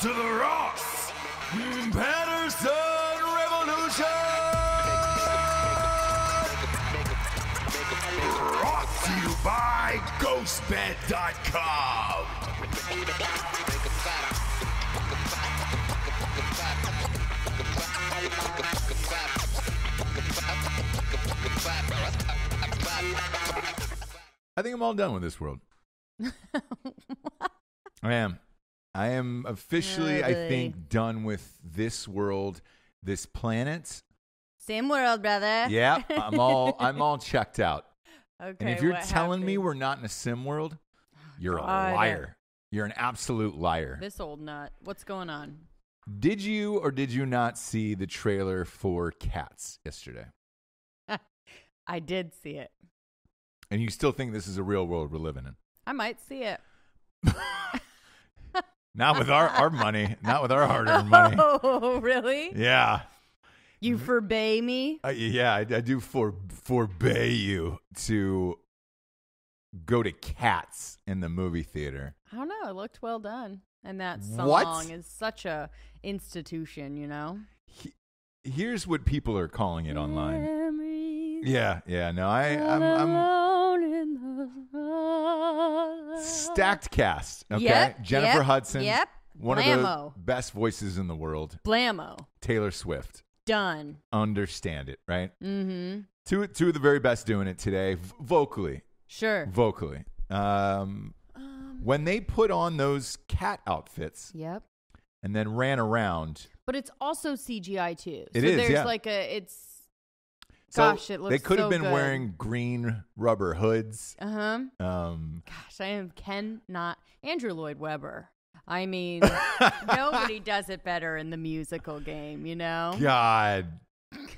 to the Ross Patterson Revolution! Brought to you by GhostBed.com. I think I'm all done with this world. I am. I am officially, I think, done with this world, this planet. Same world, brother. Yeah, I'm all I'm all checked out. Okay. And if you're telling me we're not in a sim world, oh, you're a God. liar. You're an absolute liar. this old nut, what's going on? Did you or did you not see the trailer for Cats yesterday? I did see it. And you still think this is a real world we're living in? I might see it. Not with our, our money, not with our hard earned money. Oh, really? Yeah. You forbade me? Uh, yeah, I, I do for forbay you to go to Cats in the movie theater. I don't know. It looked well done. And that What? song is such a institution, you know? He, here's what people are calling it online. Memories Yeah, yeah. No, I, I'm, I'm stacked cast. Okay, Yep, Jennifer yep, Hudson. yep. One of Blammo. the best voices in the world. Blammo. Taylor Swift. Done. Understand it, right? Mm-hmm. Two, two of the very best doing it today, v- vocally, Sure. vocally. Um, Um, when they put on those cat outfits yep. and then ran around, But it's also CGI too. It so is, there's yeah. like a it's so Gosh, it looks. they could have been good. wearing green rubber hoods. uh-huh. Um, Gosh, I am Ken not Andrew Lloyd Webber. I mean, nobody does it better in the musical game, you know? God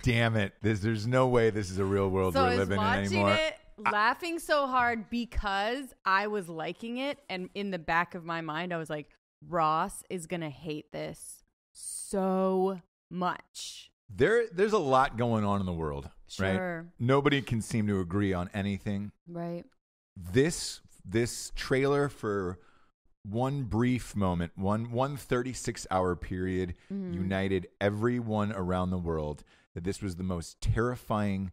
damn it! There's, there's no way this is a real world so we're I was living in watching anymore. it, laughing so hard because I was liking it, and in the back of my mind, I was like, Ross is gonna hate this so much. There, there's a lot going on in the world, right? Sure. Nobody can seem to agree on anything. Right. This, this trailer for one brief moment, one one 36 hour period, Mm-hmm. united everyone around the world that this was the most terrifying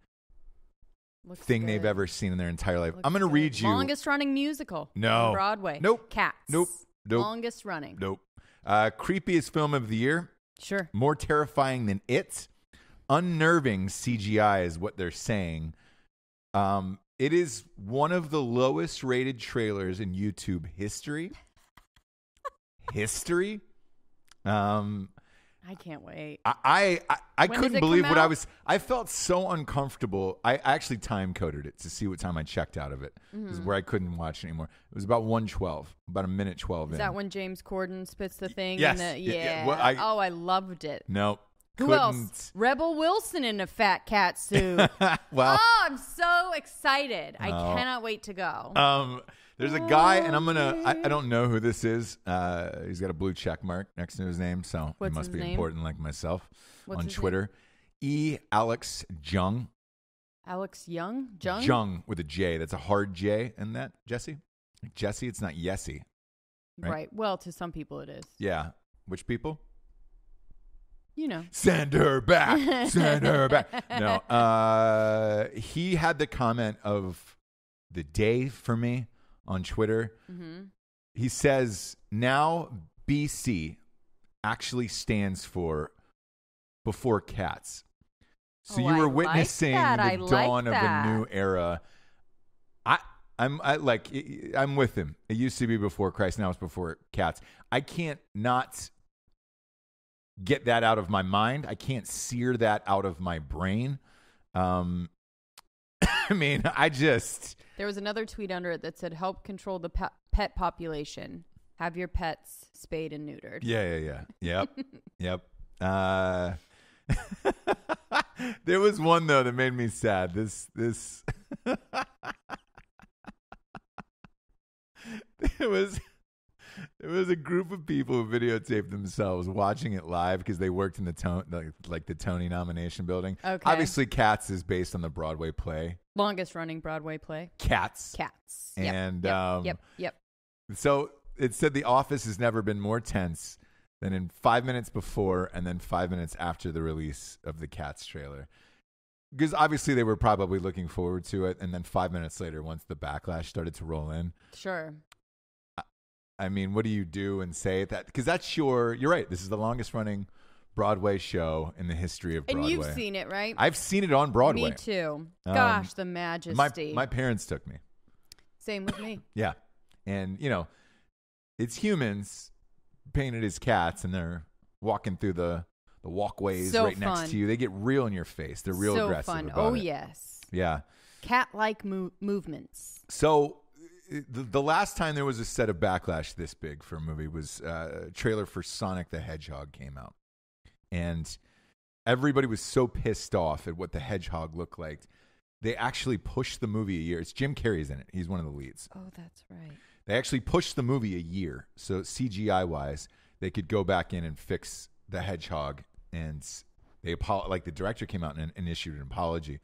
Looks thing they've ever seen in their entire life. Looks I'm going to good. read you. Longest running musical. No. Broadway. Nope. Cats. Nope. Nope. Longest running. Nope. Uh, creepiest film of the year. Sure. More terrifying than it. Unnerving CGI is what they're saying. Um, it is one of the lowest rated trailers in YouTube history. history. Um, I can't wait. I I, I, I couldn't believe what I was. I felt so uncomfortable. I actually time coded it to see what time I checked out of it. This is where I couldn't watch anymore. It was about one twelve, about a minute twelve Is in. that when James Corden spits the thing? yes. In the, Yeah, yeah. yeah. Well, I- oh, I loved it. no. Who else? Rebel Wilson in a fat cat suit. well, oh, I'm so excited. I No. cannot wait to go. Um, there's a guy, and I'm gonna. I, I don't know who this is. Uh, he's got a blue check mark next to his name, so What's he must be name? important, like myself, What's on his name? Twitter. E. Alex Jung, Alex Young? Jung? Jung with a J. That's a hard J in that Jesse. Jesse, it's not Yessie. Right. right? Well, to some people it is. Yeah. Which people? You know. Send her back. Send her back. No. Uh, he had the comment of the day for me on Twitter. hmm He says now BC actually stands for before cats. So Oh, you I were like witnessing. I the like dawn of a new era. I I'm I like I'm with him. It used to be before Christ, now it's before cats. I can't not get that out of my mind. I can't sear that out of my brain. Um I mean, I just There was another tweet under it that said, "Help control the pe- pet population. Have your pets spayed and neutered." Yeah, yeah, yeah. Yep. yep. Uh there was one though that made me sad. This this it was it was a group of people who videotaped themselves watching it live because they worked in the tone like, like the Tony nomination building. Okay. Obviously Cats is based on the Broadway play Longest running Broadway play. Cats. Cats. Yep, And, yep, um, yep, yep. So it said the office has never been more tense than in five minutes before, and then five minutes after the release of the Cats trailer. Because obviously they were probably looking forward to it, and then five minutes later, once the backlash started to roll in, Sure. I mean, what do you do and say that? Because that's your. You're right. This is the longest running Broadway show in the history of Broadway. And you've seen it, right? I've seen it on Broadway. Me too. Um, Gosh, the majesty. my parents took me. Same with me. Yeah, and you know, it's humans painted as cats, and they're walking through the the walkways So right next to you. They get real in your face. They're real so aggressive. fun. Oh it. yes. yeah. Cat-like mo- movements. So the, the last time there was a set of backlash this big for a movie was uh, a trailer for Sonic the Hedgehog came out, and everybody was so pissed off at what the Hedgehog looked like. They actually pushed the movie a year. It's Jim Carrey's in it. He's one of the leads. Oh, that's right. They actually pushed the movie a year, so CGI wise, they could go back in and fix the hedgehog. And they apo- like the director came out and, and issued an apology.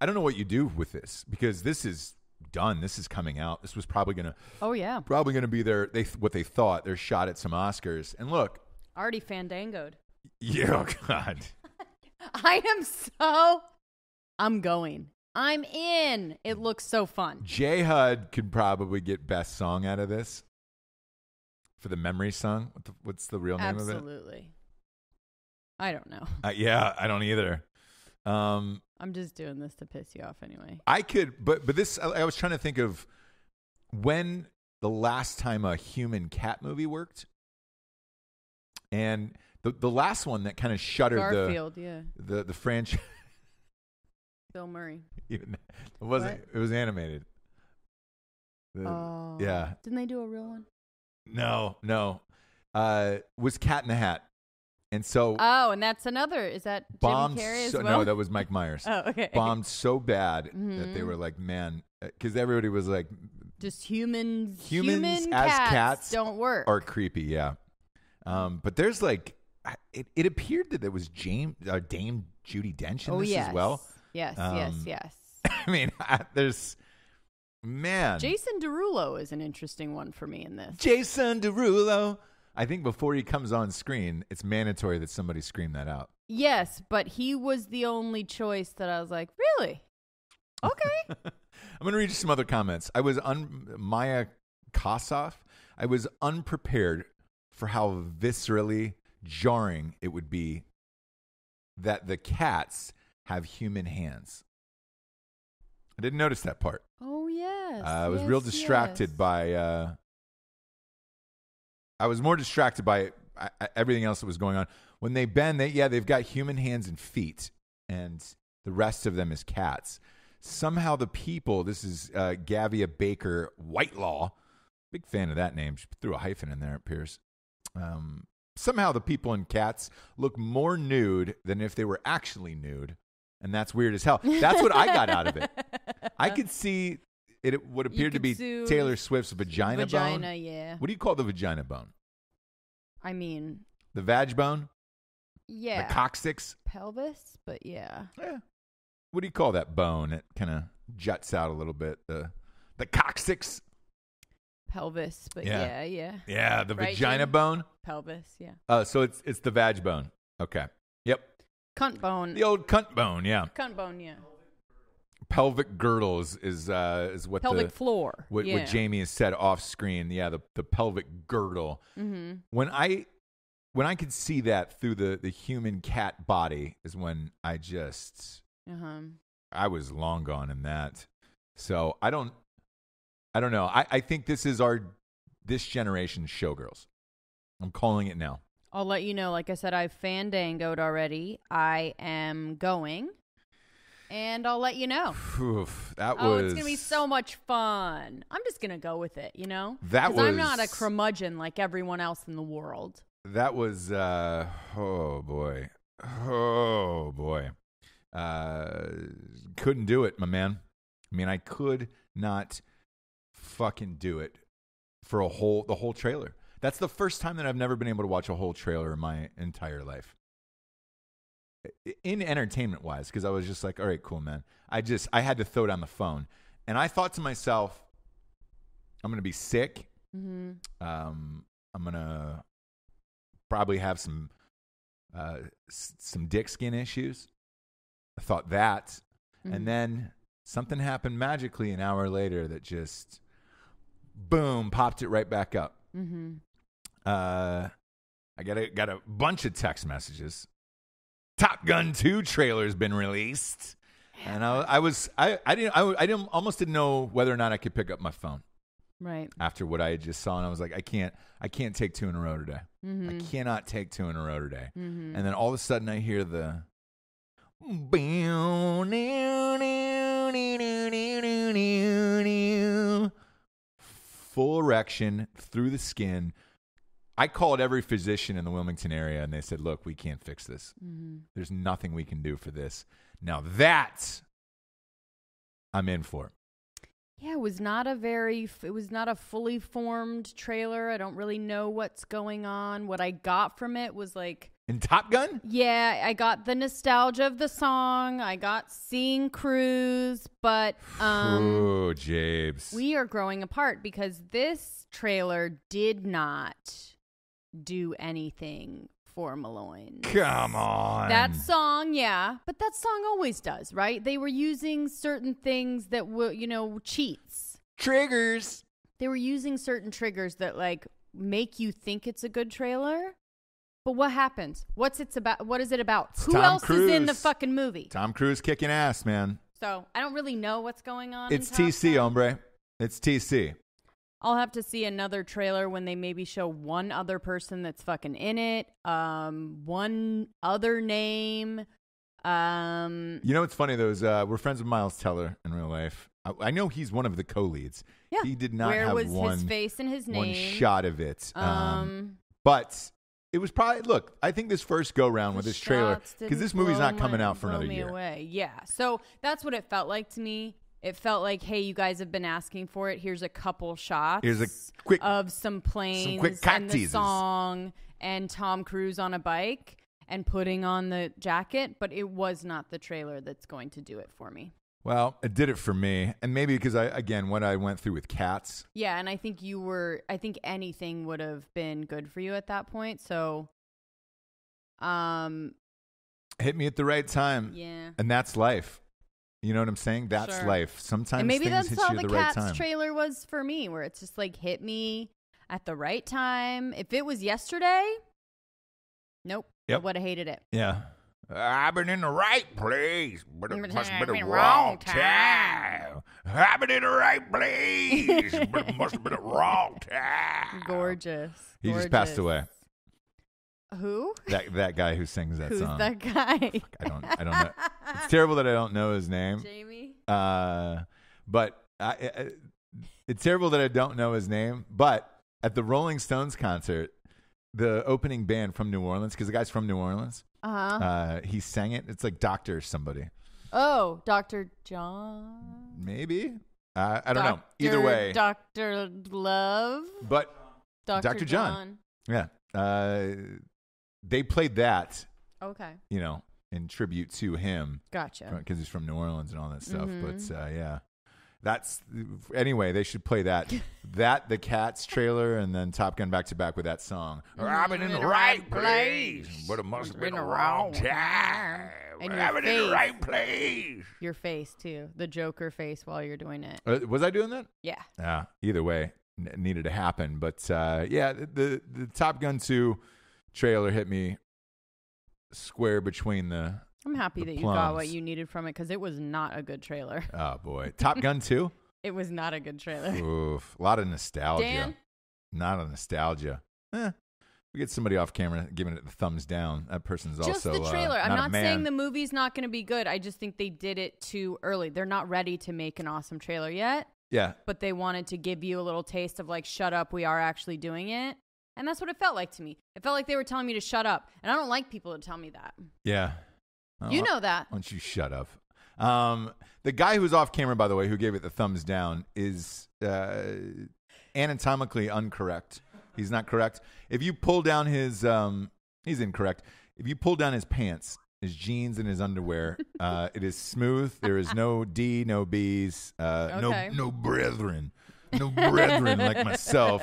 I don't know what you do with this because this is done. This is coming out. This was probably gonna Oh yeah. probably gonna be their they what they thought their shot at some Oscars. And look, Already fandangoed. yeah, oh God, I am so. I'm going. I'm in. It looks so fun. J Hud could probably get best song out of this for the memory song. What the, what's the real name of it? Absolutely. I don't know. Uh, yeah, I don't either. Um, I'm just doing this to piss you off anyway. I could, but but this I, I was trying to think of when the last time a human cat movie worked, and the the last one that kind of shuttered Garfield, yeah. the the the franchise. Bill Murray. Even it wasn't. It was animated. The- Oh. yeah. Didn't they do a real one? No, no. Uh, was Cat in the Hat, and so Oh, and that's another. Is that Jim. Carrey as so, well? No, that was Mike Myers. oh, okay. bombed so bad that they Mhm. were like, man, because everybody was like, Just humans. Humans human as cats, cats don't work. are creepy, yeah. Um, but there's like, it, it appeared that there was James, uh, Dame Judi Dench in oh this yes. as well. Yes, yes, Um, yes. I mean, I, there's, man, Jason Derulo is an interesting one for me in this. Jason Derulo. I think before he comes on screen, it's mandatory that somebody scream that out. Yes, but he was the only choice that I was like, really? Okay. I'm going to read you some other comments. I was un- Maya Kosoff. I was unprepared for how viscerally jarring it would be that the cats have human hands. I didn't notice that part. oh yes. Uh, I was real distracted yes. by. Uh, I was more distracted by uh, everything else that was going on. When they bend, they yeah, they've got human hands and feet, and the rest of them is cats. Somehow, the people. This is uh, Gavia Baker Whitelaw. Big fan of that name. She threw a hyphen in there. It appears. Um, somehow, the people in cats look more nude than if they were actually nude, and that's weird as hell. That's what I got out of it. I could see it what appeared to be Taylor Swift's vagina, Vagina, bone. yeah. What do you call the vagina bone? I mean, The vag bone? yeah. The coccyx? pelvis, but yeah. Yeah. What do you call that bone? It kind of juts out a little bit. The the coccyx? Pelvis, but Yeah. yeah, yeah. Yeah, the Right, vagina Jim? bone. Pelvis, yeah. Uh, so it's it's the vag bone. Okay. Yep. Cunt bone. The old cunt bone. Yeah. Cunt bone, yeah. Pelvic girdles is uh is what Pelvic the floor. what, yeah. what Jamie has said off screen. Yeah, the the pelvic girdle. mm-hmm. when I when I could see that through the the human cat body is when I just Uh-huh. I was long gone in that. So I don't I don't know. I, I think this is our this generation's showgirls. I'm calling it now. I'll let you know. Like I said, I've fandangoed already. I am going. And I'll let you know. Oof, that Oh, was it's gonna be so much fun. I'm just gonna go with it, you know. That 'Cause I'm not a was- curmudgeon like everyone else in the world. that was uh oh boy. Oh boy. Uh couldn't do it, my man. I mean, I could not fucking do it for a whole the whole trailer. That's the first time that I've never been able to watch a whole trailer in my entire life. In entertainment wise, because I was just like, all right, cool, man. I just I had to throw down the phone. And I thought to myself, I'm gonna be sick. Mm-hmm. Um, I'm gonna probably have some uh, s- some dick skin issues. I thought that, Mhm. and then something happened magically an hour later that just boom popped it right back up. Mm-hmm. Uh, I got a got a bunch of text messages. Top Gun Two trailer's been released, and I, I was I I didn't I, I didn't almost didn't know whether or not I could pick up my phone Right. after what I had just saw, and I was like, I can't I can't take two in a row today. Mm-hmm. I cannot take two in a row today. Mm-hmm. And then all of a sudden, I hear the. Full erection through the skin. I called every physician in the Wilmington area and they said, Look, we can't fix this. mm-hmm. There's nothing we can do for this. Now that I'm in for. Yeah, it was not a very, it was not a fully formed trailer. I don't really know what's going on. What I got from it was like, In Top Gun? yeah, I got the nostalgia of the song. I got seeing Cruise, but um, oh, Jabes. we are growing apart because this trailer did not do anything for Malloy. Come on. That song, yeah, but that song always does, right? They were using certain things that were, you know, cheats. triggers. They were using certain triggers that like make you think it's a good trailer. But what happens? What's it's about? What is it about? It's Who Tom else is in the fucking movie? Tom Cruise kicking ass, man. So I don't really know what's going on. It's TC, hombre. It's TC. I'll have to see another trailer when they maybe show one other person that's fucking in it, um, one other name. Um, You know what's funny though is uh, we're friends with Miles Teller in real life. I, I know he's one of the co-leads. yeah. He did not Where have was one his face and his name? one shot of it. Um, Um, but it was probably look. I think this first go round with this trailer because this movie's not coming my- out for another year. Away. Yeah. So that's what it felt like to me. It felt like, hey, you guys have been asking for it. Here's a couple shots. Here's a quick- of some planes cock and the song and Tom Cruise on a bike and putting on the jacket, but it was not the trailer that's going to do it for me. Well, it did it for me, and maybe because I again what I went through with cats. Yeah, and I think you were I think anything would have been good for you at that point. So um Hit me at the right time, yeah. and that's life. You know what I'm saying? That's Sure. life. Sometimes and maybe things that's hit how you the the right Cats time. trailer was for me, where it's just like hit me at the right time. If it was yesterday, nope, Yep. I would have hated it. yeah. I've been in the right place, but it must have been the wrong wrong time. I've been in the right place, but it must have been the wrong time. Gorgeous. He just passed away. Who? That that guy who sings that Who's song. that guy? I don't I don't know. It's terrible that I don't know his name. Jamie. Uh, but I, I, it's terrible that I don't know his name. But at the Rolling Stones concert, the opening band from New Orleans, because the guy's from New Orleans, Uh huh. uh, he sang it. It's like Doctor somebody, oh, Doctor John. maybe. Uh, I don't know. Either Dr. way, Doctor Love. but Doctor Dr. John. yeah, uh, they played that, Okay, you know, in tribute to him gotcha. because he's from New Orleans and all that stuff. Mhm. But uh, yeah, that's anyway. They should play that, that the Cats trailer, and then Top Gun back to back with that song. I've been in the right place, but it must have been the wrong time. And I've your been in the right place. Your face too, the Joker face while you're doing it. Uh, was I doing that? Yeah. Yeah. Either way, n- needed to happen. But uh, yeah, the, the the Top Gun two trailer hit me square between the. I'm happy The that you got what you needed from it because it was not a good trailer. Oh boy, Top Gun two. It was not a good trailer. Oof, a lot of nostalgia. Dan? Not a nostalgia. Eh, we get somebody off camera giving it the thumbs down. That person's Just also the uh, trailer. I'm not, not saying the movie's not going to be good. I just think they did it too early. They're not ready to make an awesome trailer yet, Yeah, but they wanted to give you a little taste of like, shut up, we are actually doing it. And that's what it felt like to me. It felt like they were telling me to shut up. And I don't like people to tell me that. yeah. You know that. Why don't you shut up? Um, the guy who's off camera, by the way, who gave it the thumbs down, is uh, anatomically uncorrect. He's not correct. If you pull down his, um, he's incorrect. If you pull down his pants, his jeans, and his underwear, uh, it is smooth. There is no D, no B's, uh, Okay. no no brethren. No brethren like myself.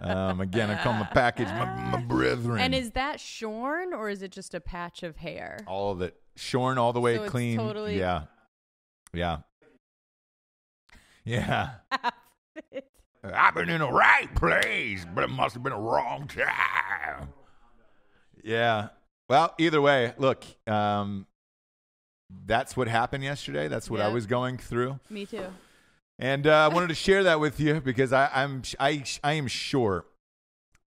Um, again, I call my package my, my brethren. And is that shorn or is it just a patch of hair? all of it shorn all the way So clean. totally- Yeah, yeah, yeah. I've been in the right place, but it must have been a wrong time. Yeah. Well, either way, look, um, that's what happened yesterday. That's what I was going through, Me too. And uh, I wanted to share that with you because I, I'm I I am sure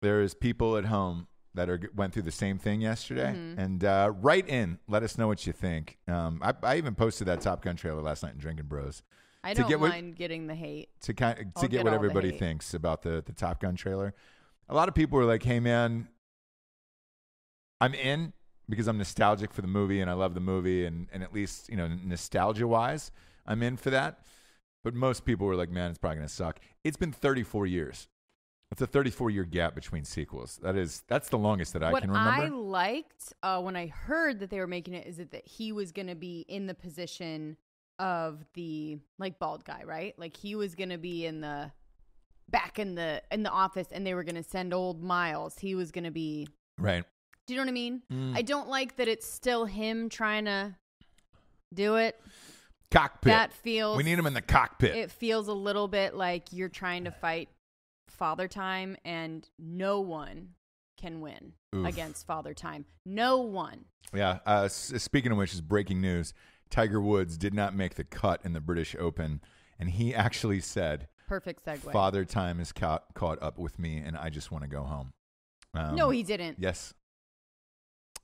there is people at home that are went through the same thing yesterday. Mm-hmm. And uh, write in, let us know what you think. Um, I, I even posted that Top Gun trailer last night in Drinking Bros. I To don't get what- mind getting the hate. to kind to get, get what everybody thinks about the the Top Gun trailer. A lot of people were like, "Hey, man, I'm in because I'm nostalgic for the movie and I love the movie and and at least you know nostalgia wise, I'm in for that." But most people were like, "Man, it's probably gonna suck." It's been 34 years. It's a 34 year gap between sequels. That is that's the longest that I what can remember. What I liked uh, when I heard that they were making it is that, that he was going to be in the position of the like bald guy, right? Like he was going to be in the back in the in the office, and they were going to send old Miles. He was going to be. right. Do you know what I mean? Mm. I don't like that it's still him trying to do it. Cockpit. That feels. we need him in the cockpit. It feels a little bit like you're trying to fight father time, and no one can win Oof. against father time. No one. Yeah. Uh, s- speaking of which, is breaking news. Tiger Woods did not make the cut in the British Open, and he actually said, Perfect segue. "Father time is caught caught up with me, and I just want to go home." Um, no, he didn't. Yes,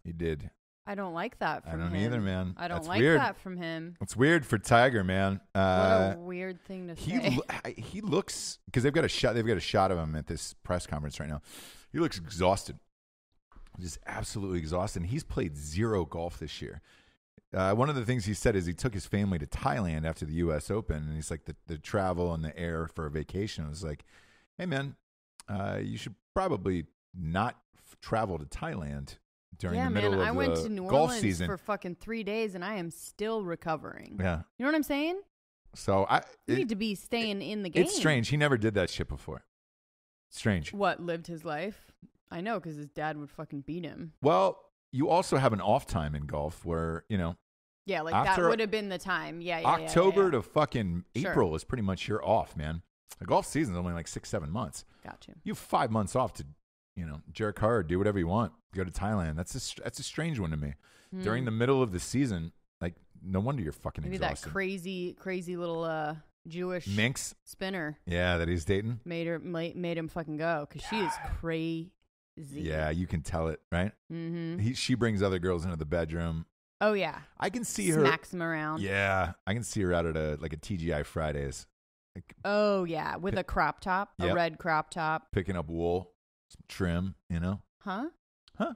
he did. I don't like that from I don't him. either, man. I don't That's like weird. that from him. It's weird for Tiger, man. Uh, what a weird thing to he say. lo- he looks because they've got a shot. They've got a shot of him at this press conference right now. He looks exhausted, just absolutely exhausted. And he's played zero golf this year. Uh, one of the things he said is he took his family to Thailand after the U.S. Open, and he's like the the travel and the air for a vacation. It was like, hey man, uh, you should probably not f- travel to Thailand during yeah, the middle man. of I went to New golf Orleans season. for fucking three days, and I am still recovering. yeah, You know what I'm saying? so I You it- need to be staying in the game. it's strange. He never did that shit before. Strange. What lived his life? I know because his dad would fucking beat him. Well, you also have an off time in golf where, you know, Yeah, like that would have been the time. Yeah, yeah, yeah, yeah, October yeah. to fucking Sure. April is pretty much your off, man. The golf season's only like six, seven months. Got you. You have five months off to, you know, jerk hard, do whatever you want, go to Thailand. That's a, that's a strange one to me. During the middle of the season, like, no wonder you're fucking Hmm. Maybe exhausted. that crazy, crazy little uh, Jewish Minx, spinner yeah, that he's dating. made her made, made him fucking go because she is crazy. Yeah, you can tell it, right? Mm-hmm. He, she brings other girls into the bedroom. Oh yeah. I can see her. Smacks him around. Yeah, I can see her out at a like a TGI Fridays, like Oh yeah, with a crop top, a Yep. red crop top. picking up wool, some trim, you know, Huh? Huh?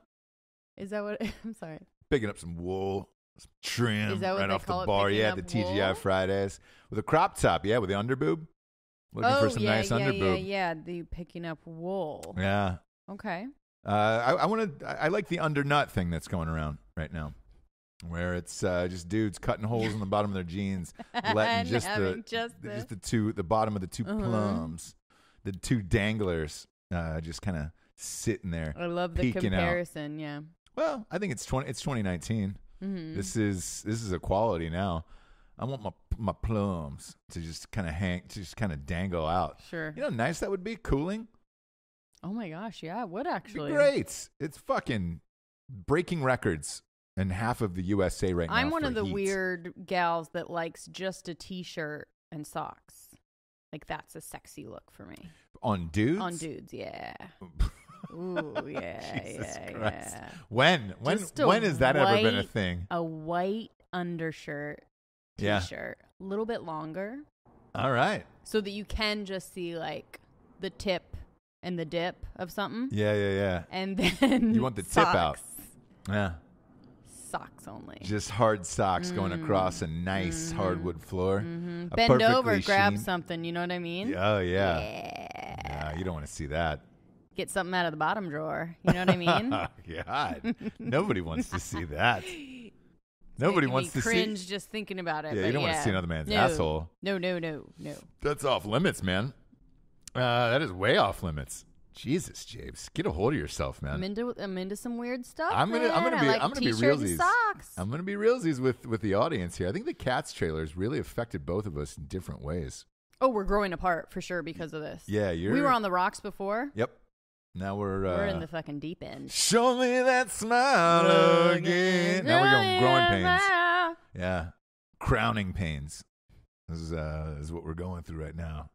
Is that what? I'm sorry. picking up some wool, some trim Is that what right they off call the it, bar. picking Yeah, the TGI wool? Fridays with a crop top. Yeah, with the underboob. Looking oh for some yeah, nice yeah, underboob. yeah, yeah. The picking up wool. Yeah. Okay. Uh, I, I want to. I I like the undernut thing that's going around right now, where it's uh, just dudes cutting holes in the bottom of their jeans, letting just the having just the- the- just the two the bottom of the 2 Uh-huh. plums, the two danglers, uh, just kind of sitting there. I love the peeking out. comparison. Yeah. Well, I think it's twenty. It's 2019. Mm-hmm. This is this is equality now. I want my my plums to just kind of hang, to just kind of dangle out. Sure. You know, how nice that would be. Cooling. Oh my gosh, yeah, it would actually. great. It's fucking breaking records in half of the USA right now. I'm one of the heat. weird gals that likes just a t-shirt and socks. Like that's a sexy look for me. On dudes. On dudes, yeah. Ooh, yeah, Jesus yeah, Christ. yeah. When when Just a when has that ever been a white- thing? A white undershirt, Yeah. t-shirt, a little bit longer, All right. so that you can just see like the tip and the dip of something, Yeah, yeah, yeah. and then You want the tip out. socks. Yeah. Socks only. Just hard socks going across a nice hardwood floor. Mm-hmm. Bend over, grab something. You know what I mean? Oh yeah. Yeah. Yeah, you don't want to see that. Get something out of the bottom drawer. You know what I mean? God, nobody wants to see that. Nobody wants to cringe see. just thinking about it. Yeah, you don't wanna see another man's No. asshole. No, no, no, no. That's off limits, man. Uh, that is way off limits. Jesus, James, get a hold of yourself, man. I'm into I'm into some weird stuff. I'm gonna- I'm man. gonna I be- like I'm gonna be realsies. Socks. I'm going to be realsies with with the audience here. I think the Cats trailers really affected both of us in different ways. Oh, we're growing apart for sure because of this. Yeah, you're. we were on the rocks before. Yep. Now we're. Uh, we're in the fucking deep end. Show me that smile again. Now we're going growing pains. Yeah, crowning pains. This is uh, this is what we're going through right now.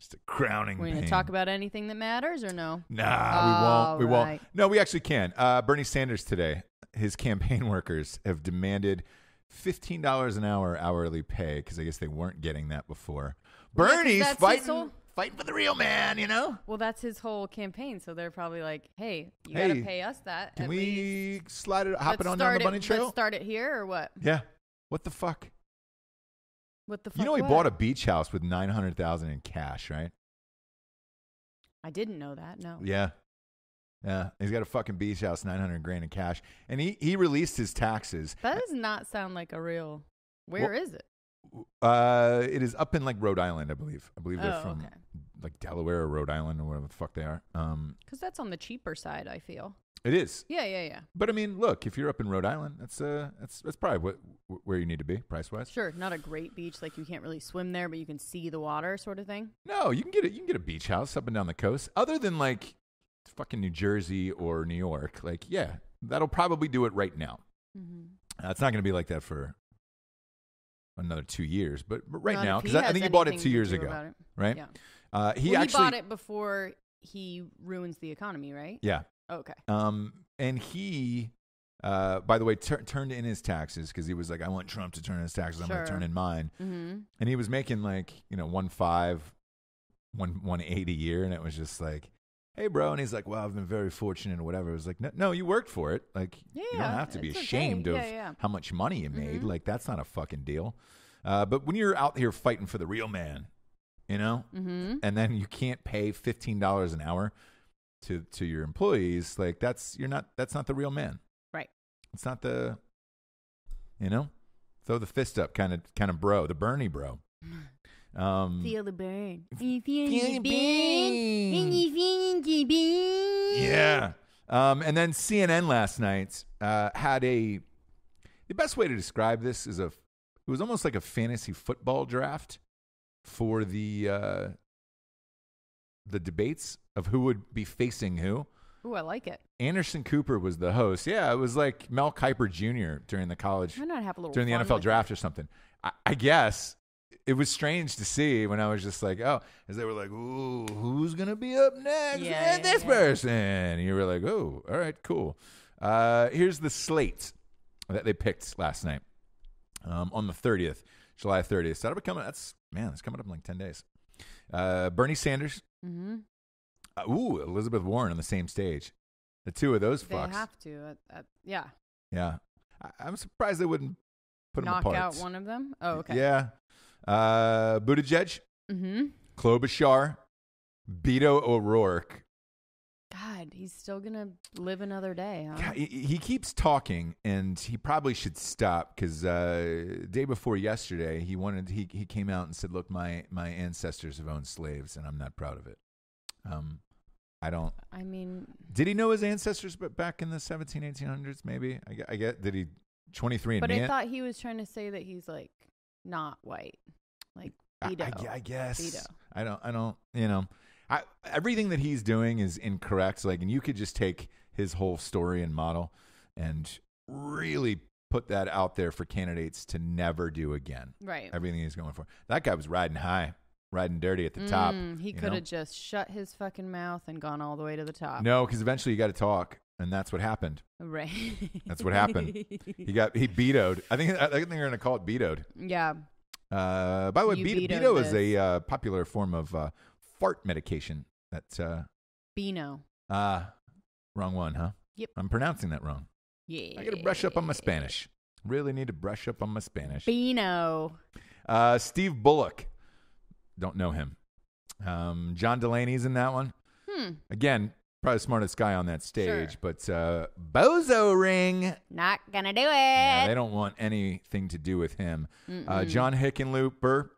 Just a crowning We're gonna talk about anything that matters or no? Nah, we won't. We All won't. No, we actually can. Uh, Bernie Sanders today, his campaign workers have demanded fifteen dollars an hour hourly pay because I guess they weren't getting that before. Yeah, Bernie's his fighting, whole- fighting for the real man. You know. Well, that's his whole campaign. So they're probably like, "Hey, you Hey, gotta pay us that." Can we least. slide it, hop Let's it on down the bunny it, trail? Start it here or what? yeah. What the fuck? What the fuck? You know he what? bought a beach house with nine hundred thousand in cash, right? I didn't know that. No. Yeah. Yeah. He's got a fucking beach house, nine hundred grand in cash, and he he released his taxes. That does not sound like a real. Where Well- is it? Uh, it is up in like Rhode Island, I believe. I believe they're Oh, from okay. like Delaware or Rhode Island or whatever the fuck they are. Um, Because that's on the cheaper side. I feel. it is. Yeah, yeah, yeah. But I mean, look, if you're up in Rhode Island, that's uh, that's that's probably what where you need to be price wise. Sure, not a great beach. Like you can't really swim there, but you can see the water, sort of thing. No, you can get it. You can get a beach house up and down the coast. Other than like fucking New Jersey or New York, like yeah, that'll probably do it right now. Mm-hmm. Uh, it's not going to be like that for another two years, but, but right Not now if he because I, I has think he bought it anything two to years do ago, about it. right? Yeah. Uh, he Well, actually, he bought it before he ruins the economy, right? yeah. Okay. Um, and he, uh, by the way, tur- turned in his taxes because he was like, I want Trump to turn in his taxes. I'm going to turn in mine. Mm-hmm. And he was making like, you know, one five, one, one eight a year. And it was just like, hey, bro. And he's like, well, I've been very fortunate or whatever. It was like, no, no you worked for it. Like, you don't have to be it's okay. ashamed of Yeah, yeah. how much money you made. Mhm. Like, that's not a fucking deal. Uh, but when you're out here fighting for the real man, you know, Mm-hmm. and then you can't pay fifteen dollars an hour to to your employees, like that's you're not that's not the real man. Right. It's not the you know throw the fist up kind of kind of bro, the Bernie bro. Um, Feel the burn. feel Feel the burn. feel the burn. yeah. Um, and then CNN last night uh, had a the best way to describe this is a it was almost like a fantasy football draft for the uh, the debates of who would be facing who. Ooh, I like it. Anderson Cooper was the host. Yeah, it was like Mel Kiper Jr. during the college Why not have a little during the NFL draft or something. I, I guess it was strange to see when I was just like, oh, as they were like, ooh, who's gonna be up next? Yeah, yeah, this yeah. person. And you were like, oh, all right, cool. Uh, here's the slate that they picked last night um, on the 30th, July 30th. So that'll be coming. That's man, it's coming up in like 10 days. Uh, Bernie Sanders. Mm-hmm. Uh, ooh, Elizabeth Warren on the same stage. The two of those They fucks. have to. Yeah. Yeah, I, I'm surprised they wouldn't put them Knock apart. out one of them. Oh, okay. Yeah. Uh, Buttigieg, Mm-hmm. Klobuchar, Beto O'Rourke. God, he's still gonna live another day, huh? He, he keeps talking, and he probably should stop because uh, day before yesterday, he wanted he he came out and said, "Look, my my ancestors have owned slaves, and I'm not proud of it." Um, I don't. I mean, Did he know his ancestors but back in the 17, 1800s? Maybe I, get- I get. Did he 23 and but? I thought he was trying to say that he's like not white, like I. I, I guess. I don't. I don't. You know, I, everything that he's doing is incorrect. Like, and you could just take his whole story and model and really put that out there for candidates to never do again. right. Everything he's going for. That guy was riding high, riding dirty at the top. Mm, he could have just shut his fucking mouth and gone all the way to the top. No, because eventually you got to talk, and that's what happened. Right. That's what happened. He got he vetoed. I think I think they're going to call it vetoed. yeah. Uh, by the way, You vetoed Beto is this. a uh, popular form of uh, fart medication. That uh, Beano. ah, wrong one, huh? Yep. I'm pronouncing that wrong. Yeah. I got to brush up on my Spanish. Really need to brush up on my Spanish. Beano. Uh, Steve Bullock, don't know him. Um, John Delaney's in that one. Hmm. Again, probably the smartest guy on that stage, Sure. but uh, Bozo Ring. Not gonna do it. Yeah, they don't want anything to do with him. Uh, John Hickenlooper,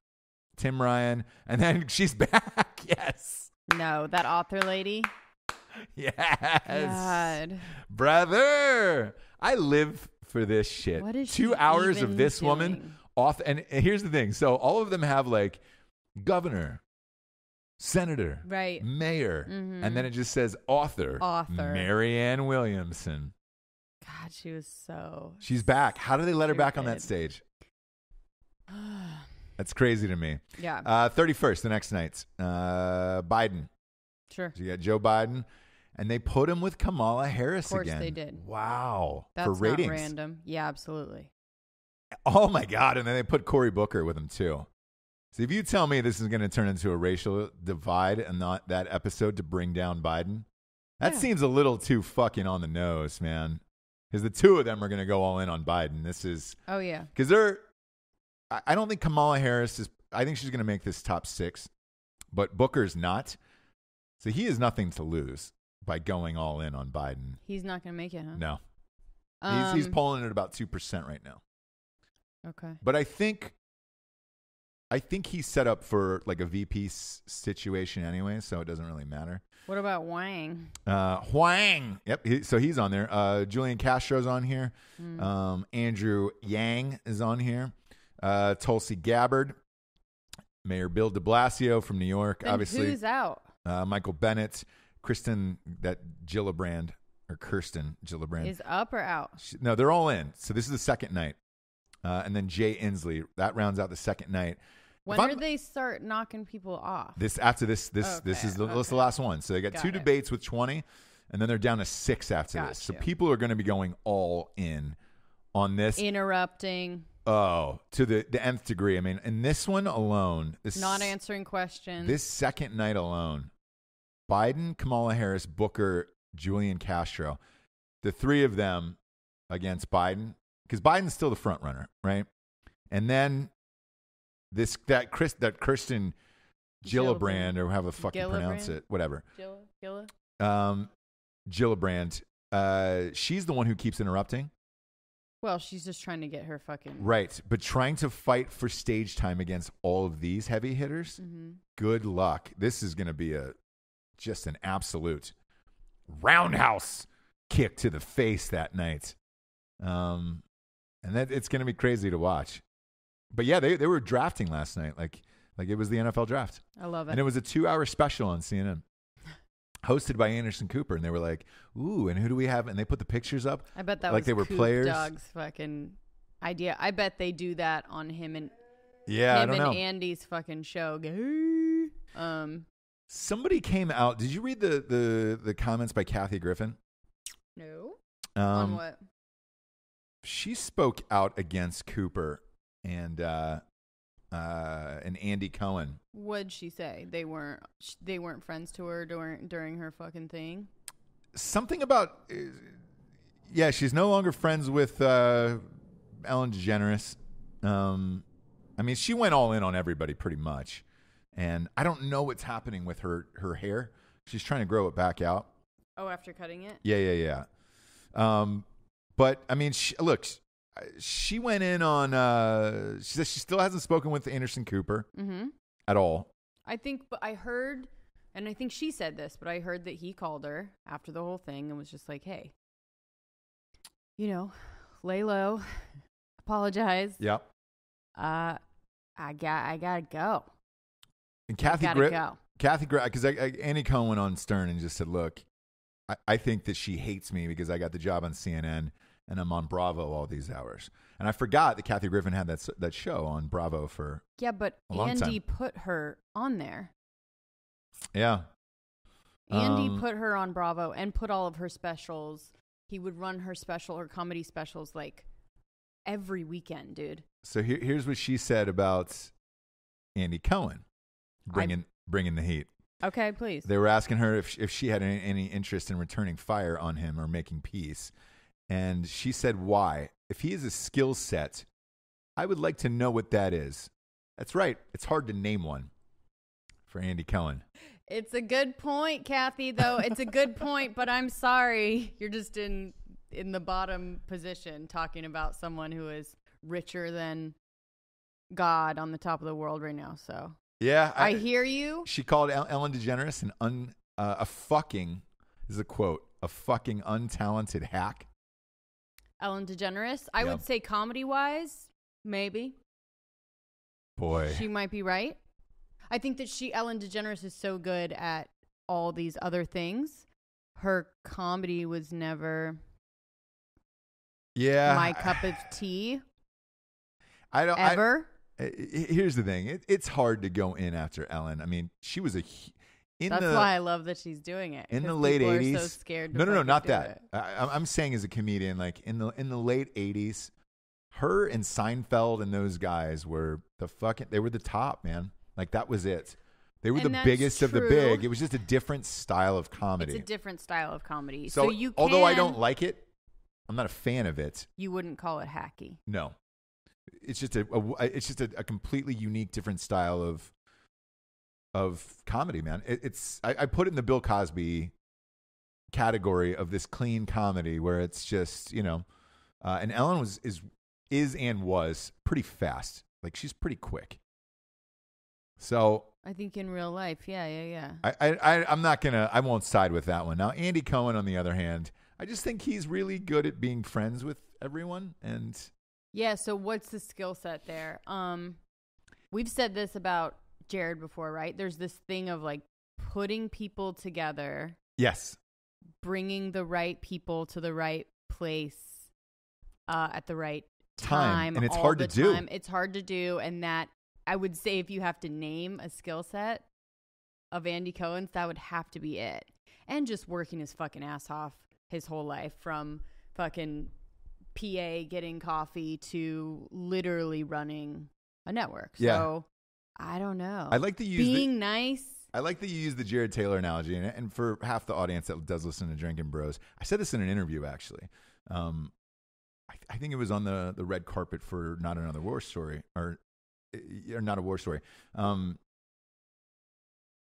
Tim Ryan, and then she's back. yes. No, that author lady. Yes. God. Brother, I live for this shit. What is Two hours of this doing? woman off. And here's the thing. So all of them have like governor, senator, Right. mayor, Mhm. and then it just says author. Author. Marianne Williamson. God, she was so. She's back. How do they let her back on that stage? That's crazy to me. yeah. Uh, 31st, the next night. Uh, Biden. sure. So you got Joe Biden, and they put him with Kamala Harris Of course again. they did. Wow. That's for ratings. not random. Yeah, absolutely. Oh my God. And then they put Cory Booker with him too. So if you tell me this is going to turn into a racial divide and not that episode to bring down Biden, that Yeah. seems a little too fucking on the nose, man. Because the two of them are going to go all in on Biden. This is Oh yeah. because they're. I I don't think Kamala Harris is. I think she's going to make this top six, but Booker's not. So he has nothing to lose by going all in on Biden. He's not gonna make it, huh? No, Um, he's he's polling at about two percent right now. Okay. But I think, I think he's set up for like a VP s- situation anyway, so it doesn't really matter. What about Wang? Uh, Huang, yep. He, so he's on there. Uh, Julian Castro's on here. Mm. Um, Andrew Yang is on here. Uh, Tulsi Gabbard, Mayor Bill De Blasio from New York, Then obviously. who's out? Uh, Michael Bennet, Kristen, that Gillibrand or Kirsten Gillibrand. Is up or out? No, they're all in. So this is the second night. Uh, and then Jay Inslee, that rounds out the second night. When did they start knocking people off? This after this this this is the, this is the last one. So they got, Got two it. debates with twenty, and then they're down to six after this. So people are going to be going all in on this. Interrupting, oh, to the the nth degree. I mean, in this one alone, this not answering questions. this second night alone, Biden, Kamala Harris, Booker, Julian Castro, the three of them against Biden, because Biden's still the front runner, right? And then this that Chris that Kirsten Gillibrand, Gillibrand. or however the fuck you pronounce it, whatever. Gilla, Gilla? Um, Gillibrand, uh, she's the one who keeps interrupting, Well, she's just trying to get her fucking. right? But trying to fight for stage time against all of these heavy hitters. hmm good luck. This is going to be a just an absolute roundhouse kick to the face that night. Um, and that it's going to be crazy to watch. But yeah, they they were drafting last night, like like it was the NFL draft, I love it. and it was a two hour special on CNN. Hosted by Anderson Cooper, and they were like, "Ooh, and who do we have?" And they put the pictures up. I bet that like was they were Coop players. Dog's fucking idea. I bet they do that on him and Yeah, I don't and know. Andy's fucking show. Um, Somebody came out. Did you read the the the comments by Kathy Griffin? no. Um, on what? she spoke out against Cooper and uh, uh, and Andy Cohen. What'd she say? They weren't. They weren't friends to her during during her fucking thing. Something about uh, yeah, she's no longer friends with uh, Ellen DeGeneres. Um, I mean, she went all in on everybody pretty much, and I don't know what's happening with her her hair. She's trying to grow it back out. Oh, after cutting it. Yeah, yeah, yeah. Um, but I mean, she, look, she went in on. Uh, she says she still hasn't spoken with Anderson Cooper Mm-hmm. at all. I think, but I heard, and I think she said this, but I heard that he called her after the whole thing and was just like, "Hey, you know, lay low, apologize. Yep. Uh, I got, I gotta go. And Kathy gotta Gri- go. Kathy because I, I, Andy Cohen went on Stern and just said, "Look, I, I think that she hates me because I got the job on CNN and I'm on Bravo all these hours." And I forgot that Kathy Griffin had that that show on Bravo for Yeah, but Andy time. put her on there. yeah. Andy Um, put her on Bravo and put all of her specials. He would run her special, her comedy specials, like every weekend, dude. So here, here's what she said about Andy Cohen bringing bringing the heat. Okay, please. They were asking her if if she had any, any interest in returning fire on him or making peace, and she said, "Why? If he has a skill set, I would like to know what that is." That's right. It's hard to name one for Andy Cohen. It's a good point, Kathy. Though it's a good point, but I'm sorry, you're just in in the bottom position talking about someone who is richer than God on the top of the world right now. So Yeah, I, hear you. She called El- Ellen DeGeneres an un uh, a fucking this is a quote a fucking untalented hack. Ellen DeGeneres. I Yep. would say comedy wise, maybe. Boy, She might be right. I think that she Ellen DeGeneres is so good at all these other things. Her comedy was never yeah. my cup of tea I don't. I- ever. Here's the thing. It, it's hard to go in after Ellen. I mean, she was a hu- in That's the why I love that she's doing it. in the late '80s. so scared. No, no, no, not that. it. I, I'm- I'm saying as a comedian, like in the in the late '80s, her and Seinfeld and those guys were the fucking. They were the top man. Like that was it. They were And the biggest of the big. It was just a different style of comedy. It's a different style of comedy. so, So, you can, although I don't like it, I'm not a fan of it. you wouldn't call it hacky. No, it's just a, a it's just a, a completely unique, different style of of comedy, man. It, it's I, I put it in the Bill Cosby category of this clean comedy where it's just you know, uh, and Ellen was is is and was pretty fast. Like she's pretty quick. So I think in real life, yeah, yeah, yeah. I, I, I I'm not gonna I won't side with that one. Now Andy Cohen, on the other hand, I just think he's really good at being friends with everyone and. Yeah, so what's the skill set there? Um we've said this about Jared before, right? There's this thing of like putting people together, Yes. bringing the right people to the right place uh at the right Time, time, and it's hard to do. time. It's hard to do and that I would say if you have to name a skill set of Andy Cohen's, that would have to be it. And just working his fucking ass off his whole life from fucking PA getting coffee to literally running a network. Yeah. So I don't know. I like to use the, being nice. I like that you use the Jared Taylor analogy, and, and for half the audience that does listen to Drinking Bros, I said this in an interview actually. Um, I, I think it was on the the red carpet for not another war story, or or not a war story. Um,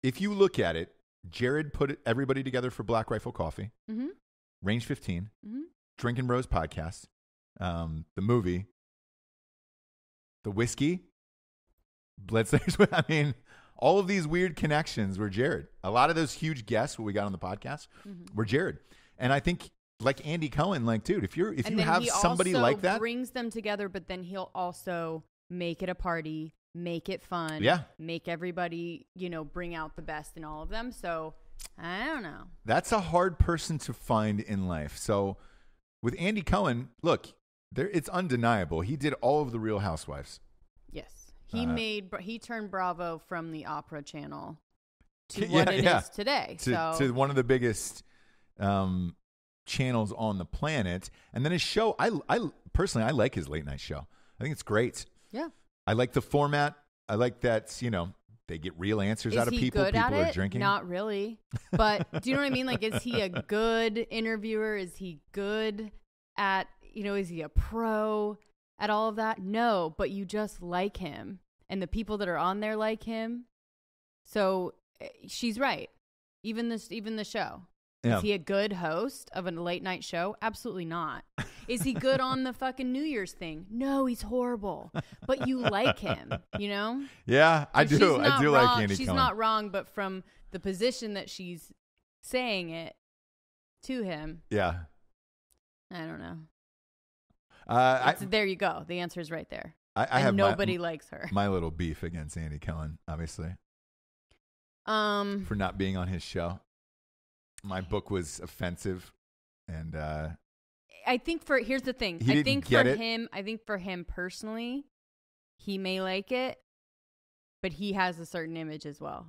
if you look at it, Jared put it, everybody together for Black Rifle Coffee, Mm-hmm. Range 15, Mm-hmm. Drinking Bros podcast, um, the movie, the whiskey, Bledsoe's. I mean, all of these weird connections were Jared. A lot of those huge guests, what we got on the podcast, Mm-hmm. were Jared. And I think, like Andy Cohen, like, dude, if you're if and you have somebody like that, brings them together, but then he'll also make it a party, make it fun, Yeah. make everybody you know bring out the best in all of them. So I don't know. that's a hard person to find in life. So with Andy Cohen, look, there it's undeniable. He did all of the Real Housewives. He Uh, made he turned Bravo from the Opera Channel to Yeah, what it is yeah. today. to, so to one of the biggest um, channels on the planet. And then his show, I, I personally, I like his late night show. I think it's great. yeah, I like the format. I like that, you know, they get real answers out of people. good people at are it? drinking. Not really, but do you know what I mean? Like, is he a good interviewer? Is he good at you know? Is he a pro at all of that? No, but you just like him, and the people that are on there like him. So eh, she's right. Even this, even the show. Yeah. Is he a good host of a late night show? Absolutely not. Is he good on the fucking New Year's thing? No, he's horrible. But you like him, you know? yeah, I So do. I do wrong. like Andy She's Cohen. not wrong, but from the position that she's saying it to him, yeah. I don't know. Uh, I, there you go. The answer is right there. I, I have my- nobody likes her. my, little beef against Andy Cohen, obviously, Um, for not being on his show. My book was offensive. And uh, I think for here's the thing. He I didn't think get for it? him, I think for him personally, he may like it, but he has a certain image as well.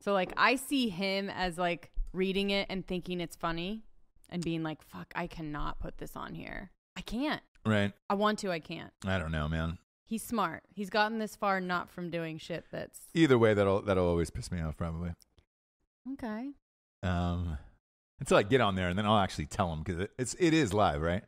So like I see him as like reading it and thinking it's funny and being like, "Fuck, I cannot put this on here. I can't. right. I want to, I can't." I don't know, man. He's smart. He's gotten this far not from doing shit that's Either way, that'll that'll always piss me off, probably. okay. Um, until I get on there, and then I'll actually tell them because it, it's it is live, right?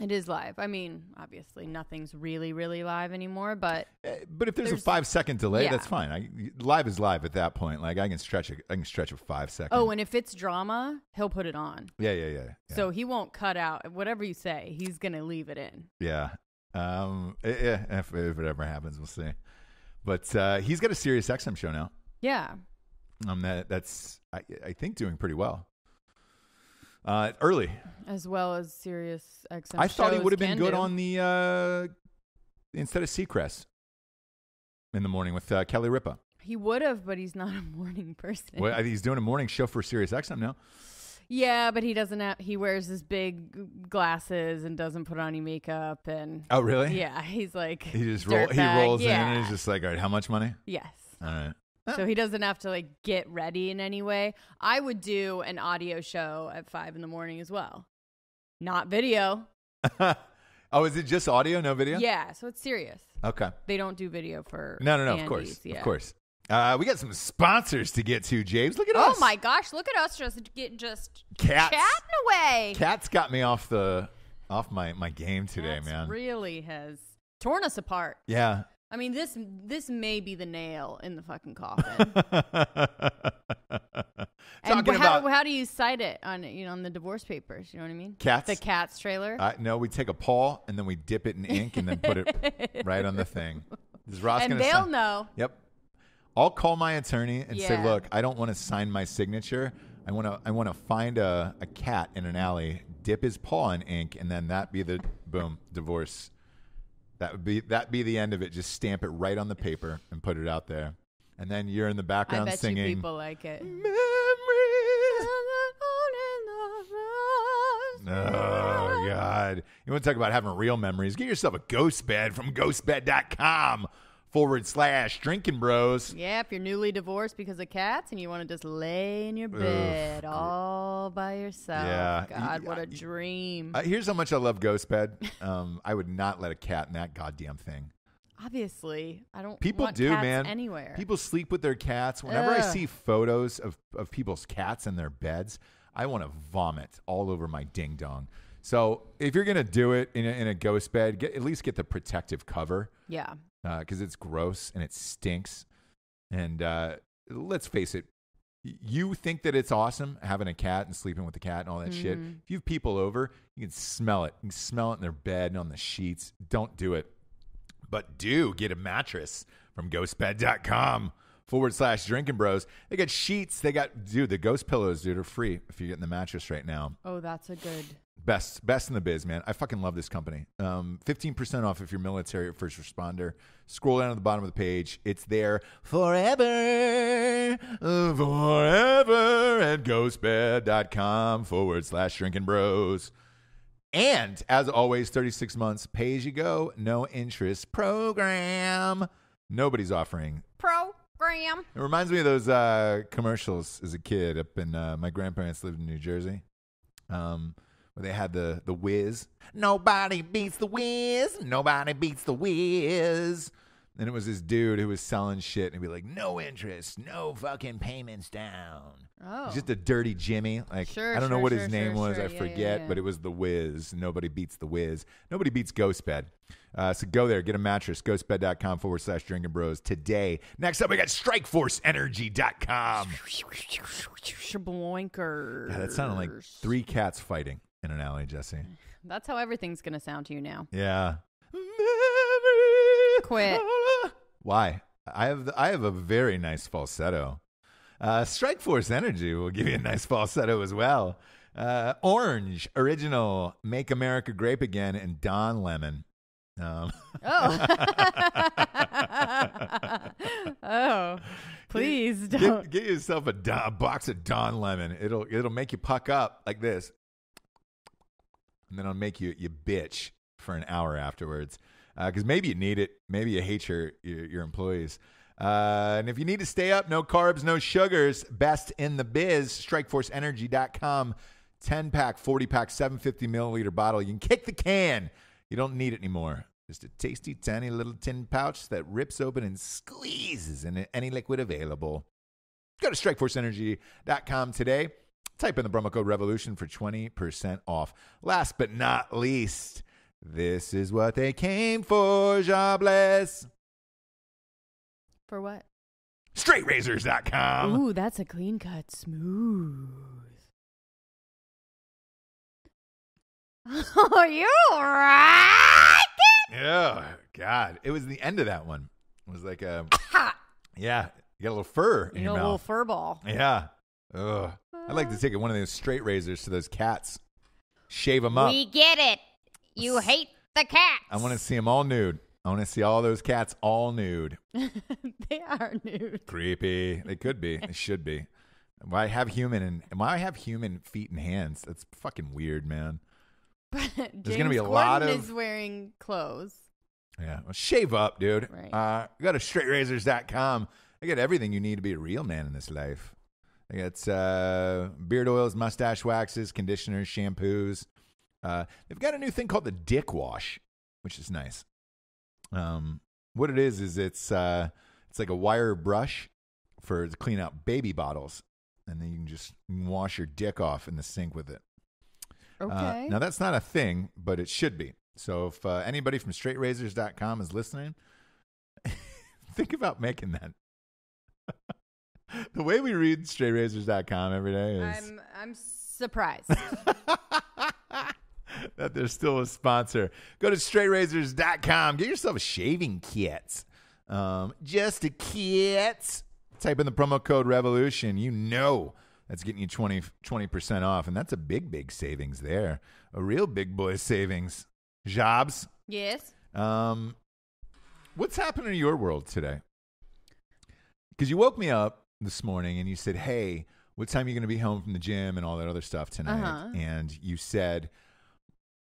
It is live. I mean, obviously nothing's really really live anymore, but Eh, But if there's, There's- a five second delay, yeah. that's fine. I, live is live at that point. Like I can stretch a, I can stretch a five second. oh, and if it's drama, he'll put it on. yeah, yeah, yeah, yeah. So he won't cut out whatever you say. He's gonna leave it in. yeah, um, eh, yeah. If, if it ever happens, we'll see. But uh, he's got a Sirius XM show now. Yeah. Um, that that's I, I think doing pretty well. Uh, early. As well as Sirius XM. I thought he would have been good do. on the uh, instead of Seacrest in the morning with uh, Kelly Ripa. He would have, but he's not a morning person. Well, he's doing a morning show for Sirius XM now. Yeah, but he doesn't have. He wears his big glasses and doesn't put on any makeup and. Oh, really? Yeah, he's like He just roll, he dirtbag. rolls in yeah. and he's just like, all right, how much money? yes. All right. So he doesn't have to like get ready in any way. I would do an audio show at five in the morning as well, not video. oh, is it just audio, no video? Yeah, so it's serious. Okay. They don't do video for No, no, no. Of course, yeah. of course. Uh, we got some sponsors to get to, James. Look at Oh us. Oh my gosh! Look at us just get just Cats. chatting away. Cats got me off the off my my game today, Cats man. Really has torn us apart. yeah. I mean this this may be the nail in the fucking coffin. and Talking how, about how do you cite it on you know on the divorce papers? You know what I mean? Cats? The cats trailer. uh, no, we take a paw and then we dip it in ink and then put it right on the thing. Is Ross and gonna they'll sign- know. Yep. I'll call my attorney and say, "Look, I don't want to sign my signature. I want to. I want to find a, a cat in an alley, dip his paw in ink, and then that be the boom divorce. That would be that be the end of it. Just stamp it right on the paper and put it out there, and then you're in the I background bet singing. you people like it. Memories. Oh God! You want to talk about having real memories? Get yourself a ghost bed from ghostbed.com forward slash drinking bros. Yeah, if you're newly divorced because of cats and you want to just lay in your bed all by yourself. Yeah. God, what Y- a dream. Uh, here's how much I love Ghost Bed. Um, I would not let a cat in that goddamn thing. Obviously, I don't People do, cats man. anywhere. People sleep with their cats. Whenever I see photos of, of people's cats in their beds, I want to vomit all over my ding dong. So if you're gonna do it in a, in a ghost bed, get, at least get the protective cover yeah. Because it's gross and it stinks. And uh, let's face it, you think that it's awesome having a cat and sleeping with the cat and all that shit. Mhm. If you have people over, you can smell it. You can smell it in their bed and on the sheets. Don't do it. But do get a mattress from ghostbed.com forward slash drinking bros. They got sheets. They got, dude, the ghost pillows, dude, are free if you're getting the mattress right now. Oh, that's a good. Best, best in the biz, man. I fucking love this company. Um, 15% off if you're military or first responder. Scroll down to the bottom of the page. It's there forever, forever at ghostbed.com forward slash drinking bros. And as always, 36 months pay as you go, no interest program. Nobody's offering Program. it reminds me of those uh, commercials as a kid up in uh, my grandparents lived in New Jersey. Um, where they had the the whiz. Nobody beats the whiz. Nobody beats the whiz. And it was this dude who was selling shit and he'd be like, no interest, no fucking payments down. Oh. He's just a dirty Jimmy. Like Sure, I don't know what sure, his name sure, was. sure. I Yeah, yeah, forget, yeah. but it was the Whiz. Nobody beats the Whiz. Nobody beats Ghostbed. Uh, so go there, get a mattress. Ghostbed.com forward slash drinking bros today. Next up, we got StrikeForceEnergy.com. Shabloinkers. Yeah, that sounded like three cats fighting in an alley, Jesse. That's how everything's gonna sound to you now. Yeah. Quit. Why? I have the, I have a very nice falsetto. Uh, Strike Force Energy will give you a nice falsetto as well. Uh, Orange original Make America Grape Again and Don Lemon. Um, Oh. oh. Please don't. get, get yourself a, Don, a box of Don Lemon. It'll it'll make you puck up like this, and then I'll make you you bitch for an hour afterwards. Because maybe you need it. Maybe you hate your your, your employees. Uh, and if you need to stay up, no carbs, no sugars, best in the biz, strikeforceenergy.com. 10 pack, 40 pack, 750 milliliter bottle. You can kick the can. You don't need it anymore. Just a tasty, tiny little tin pouch that rips open and squeezes in any liquid available. Go to strikeforceenergy.com today. Type in the promo code REVOLUTION for 20% off. Last but not least, this is what they came for, Jobless. For what? StraightRazors.com. Ooh, that's a clean cut. Smooth. Oh, you right? Oh, God. It was the end of that one. It was like um, a yeah. You got a little fur in You your know, a little fur ball. yeah. Ugh. I'd like to take one of those straight razors to those cats, shave them up. We get it. You hate the cats. I want to see them all nude. I want to see all those cats all nude. they are nude. Creepy. They could be. They should be. Why have human and why have human feet and hands? That's fucking weird, man. There's gonna be a lot of- is wearing clothes. Yeah. Well, shave up, dude. Right. Uh, go to straightrazors.com. I got everything you need to be a real man in this life. They got uh, beard oils, mustache waxes, conditioners, shampoos. Uh, they've got a new thing called the Dick Wash, which is nice. Um, what it is is it's uh, it's like a wire brush for to clean out baby bottles, and then you can just wash your dick off in the sink with it. Uh, Okay. now that's not a thing, but it should be. So if uh, anybody from straightrazors.com is listening, think about making that. the way we read straightrazors.com every day is I'm I'm surprised. that there's still a sponsor. Go to straightrazors.com. Get yourself a shaving kit. Um, just a kit. Type in the promo code revolution. You know that's getting you 20, percent off. And that's a big, big savings there. A real big boy savings. Jobs. yes. Um, what's happening in your world today? Because you woke me up this morning and you said, "Hey, what time are you going to be home from the gym and all that other stuff tonight?" Uh-huh. And you said,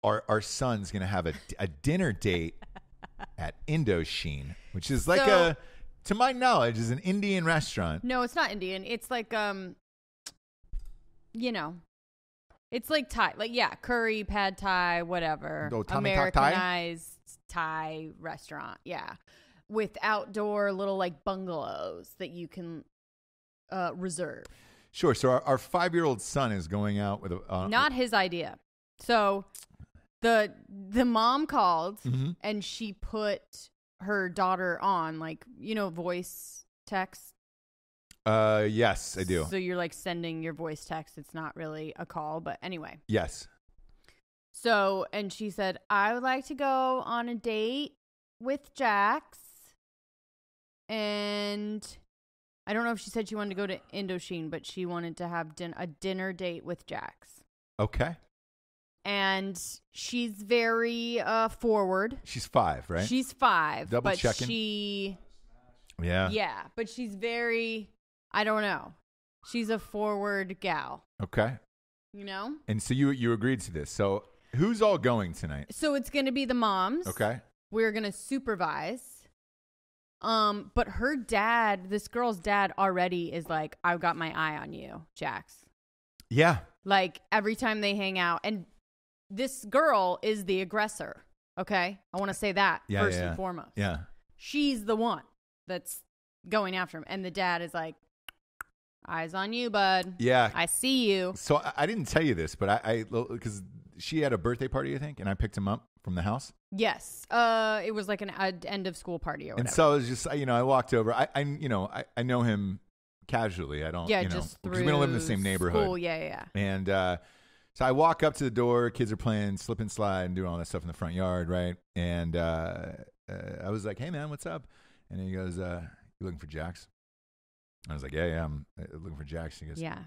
"Our our son's going to have a, a dinner date at Indochine, which is like So- a, to my knowledge, is an Indian restaurant." No, it's not Indian. It's like um you know. It's like Thai. Like yeah, curry, pad Thai, whatever. Oh, Tok Thai? Americanized Thai restaurant. Yeah. With outdoor little like bungalows that you can uh reserve. Sure. So our, our five year old son is going out with a uh, Not his idea. So the the mom called Mhm. and she put her daughter on like, you know, voice text Uh, yes, I do. So you're like sending your voice text. It's not really a call, but anyway. yes. So, and she said, I would like to go on a date with Jax. And I don't know if she said she wanted to go to Indochine, but she wanted to have din- a dinner date with Jax. Okay. And she's very uh, forward. She's five, right? She's five, Double but checking. she, yeah. yeah, but she's very, I don't know. She's a forward gal, Okay. you know? And so you you agreed to this. So who's all going tonight? So it's going to be the moms. Okay. We're going to supervise. Um, but her dad, this girl's dad already is like, I've got my eye on you, Jax. Yeah. Like every time they hang out and this girl is the aggressor. Okay? I want to say that Yeah, first yeah, and foremost. Yeah. She's the one that's going after him and the dad is like eyes on you, bud. Yeah. I see you. So I, I didn't tell you this, but I I because she had a birthday party, I think, and I picked him up from the house. Yes. Uh it was like an end of school party or whatever. And so I was just, you know, I walked over. I, I you know, I, I know him casually. I don't, yeah, you know, just because we don't live in the same neighborhood. School. Yeah, yeah. And uh, so I walk up to the door. Kids are playing slip and slide and doing all that stuff in the front yard, right? And uh, uh, I was like, "Hey, man, what's up?" And he goes, uh, "You looking for Jax?" I was like, "Yeah, yeah, I'm uh, looking for Jax." He goes, Yeah.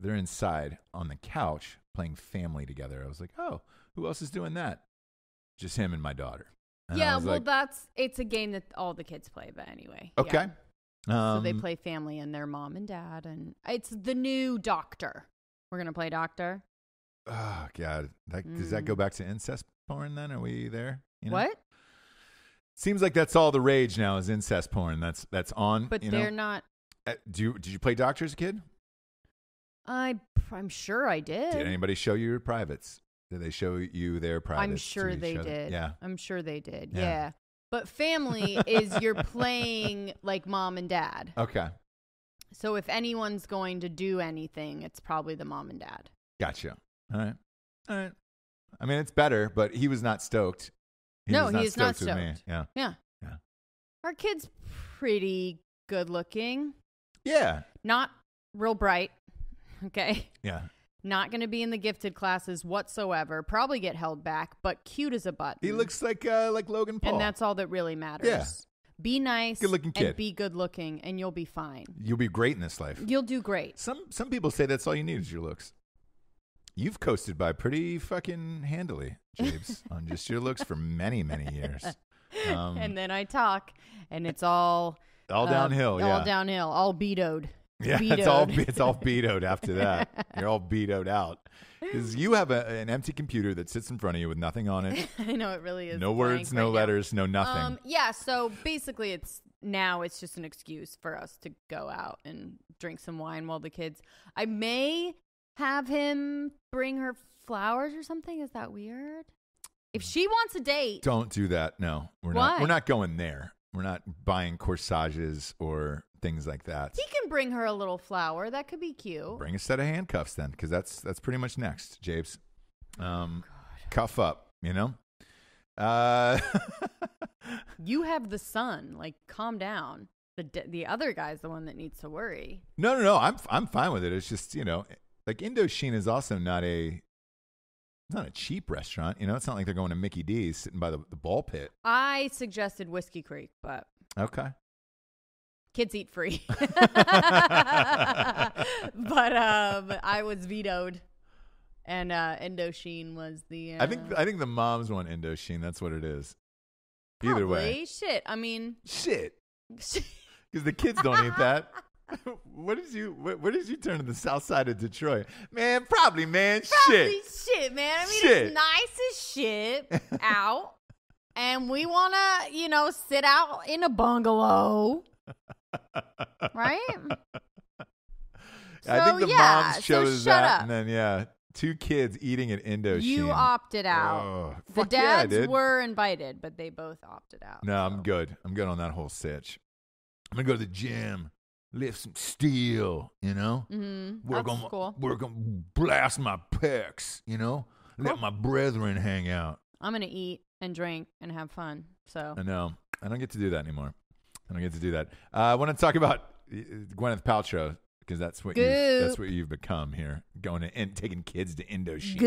"They're inside on the couch playing family together." I was like, "Oh, who else is doing that?" Just him and my daughter. And yeah, well, like, that's it's a game that all the kids play, but anyway. okay. Yeah. So they Um, play family and their mom and dad, and it's the new Doctor. We're gonna play Doctor. Oh God, that, does that go Mm. back to incest porn? Then are we there? You know? What? Seems like that's all the rage now is incest porn. That's that's on. But they're know? not. Uh, do you, did you play doctor as a kid? I I'm sure I did. Did anybody show you your privates? Did they show you their privates? I'm sure they other? did. Yeah. I'm sure they did. Yeah. Yeah. But family is you're playing like mom and dad. Okay. So if anyone's going to do anything, it's probably the mom and dad. Gotcha. All right. All right. I mean, it's better, but he was not stoked. He No, was not he is not stoked with me. stoked. Yeah. Yeah. Yeah. Our kid's pretty good looking. Yeah. Not real bright. Okay. Yeah. Not going to be in the gifted classes whatsoever. Probably get held back, but cute as a button. He looks like uh, like Logan Paul. and that's all that really matters. Yeah. Be nice, Good-looking and kid. be good looking, and you'll be fine. You'll be great in this life. You'll do great. Some some people say that's all you need is your looks. You've coasted by pretty fucking handily, Jabes, on just your looks for many many years. Um, and then I talk, and it's all all uh, downhill. yeah, all downhill, all vetoed. Yeah. It's all it's all vetoed after that. You're all vetoed out because you have a, an empty computer that sits in front of you with nothing on it, I know it really is. no words, no right now. letters, no nothing. Um, yeah, so basically, it's now it's just an excuse for us to go out and drink some wine while the kids. I may have him bring her flowers or something. Is that weird? If she wants a date, Don't do that. No, we're not. We're not going there. We're not buying corsages or things like that. he can bring her a little flower. That could be cute. Bring a set of handcuffs then, because that's that's pretty much next, Japes. Um, cuff up, you know. Uh, You have the son. Like, calm down. The d- the other guy's the one that needs to worry. no, no, no. I'm I'm fine with it. It's just you know, like Indochine is also not a not a cheap restaurant. You know, it's not like they're going to Mickey D's sitting by the, the ball pit. I suggested Whiskey Creek, but Okay. kids eat free. but um, I was vetoed, and uh, Indochine was the. Uh, I think I think the moms want Indochine. That's what it is. Either way, probably. Shit. I mean, shit, because the kids don't eat that. what did you? Where, where did you turn to the south side of Detroit, man? Probably, man. probably Shit. shit, man. I mean, Shit. it's nice as shit out, and we want to, you know, sit out in a bungalow, right? I think the yeah, moms chose shut that, up. and then yeah, two kids eating at Indochine. You opted out. Oh, the fuck yeah, dads were invited, but they both opted out. No, so. I'm good. I'm good on that whole sitch. I'm gonna go to the gym, lift some steel. You know, Mm-hmm. work That's on my, cool. work on blast my pecs. You know, let Cool. my brethren hang out. I'm gonna eat and drink and have fun. So I know. I don't get to do that anymore. I don't get to do that. Uh, I want to talk about uh, Gwyneth Paltrow because that's what you've, that's what you've become here, going to and taking kids to Indochine.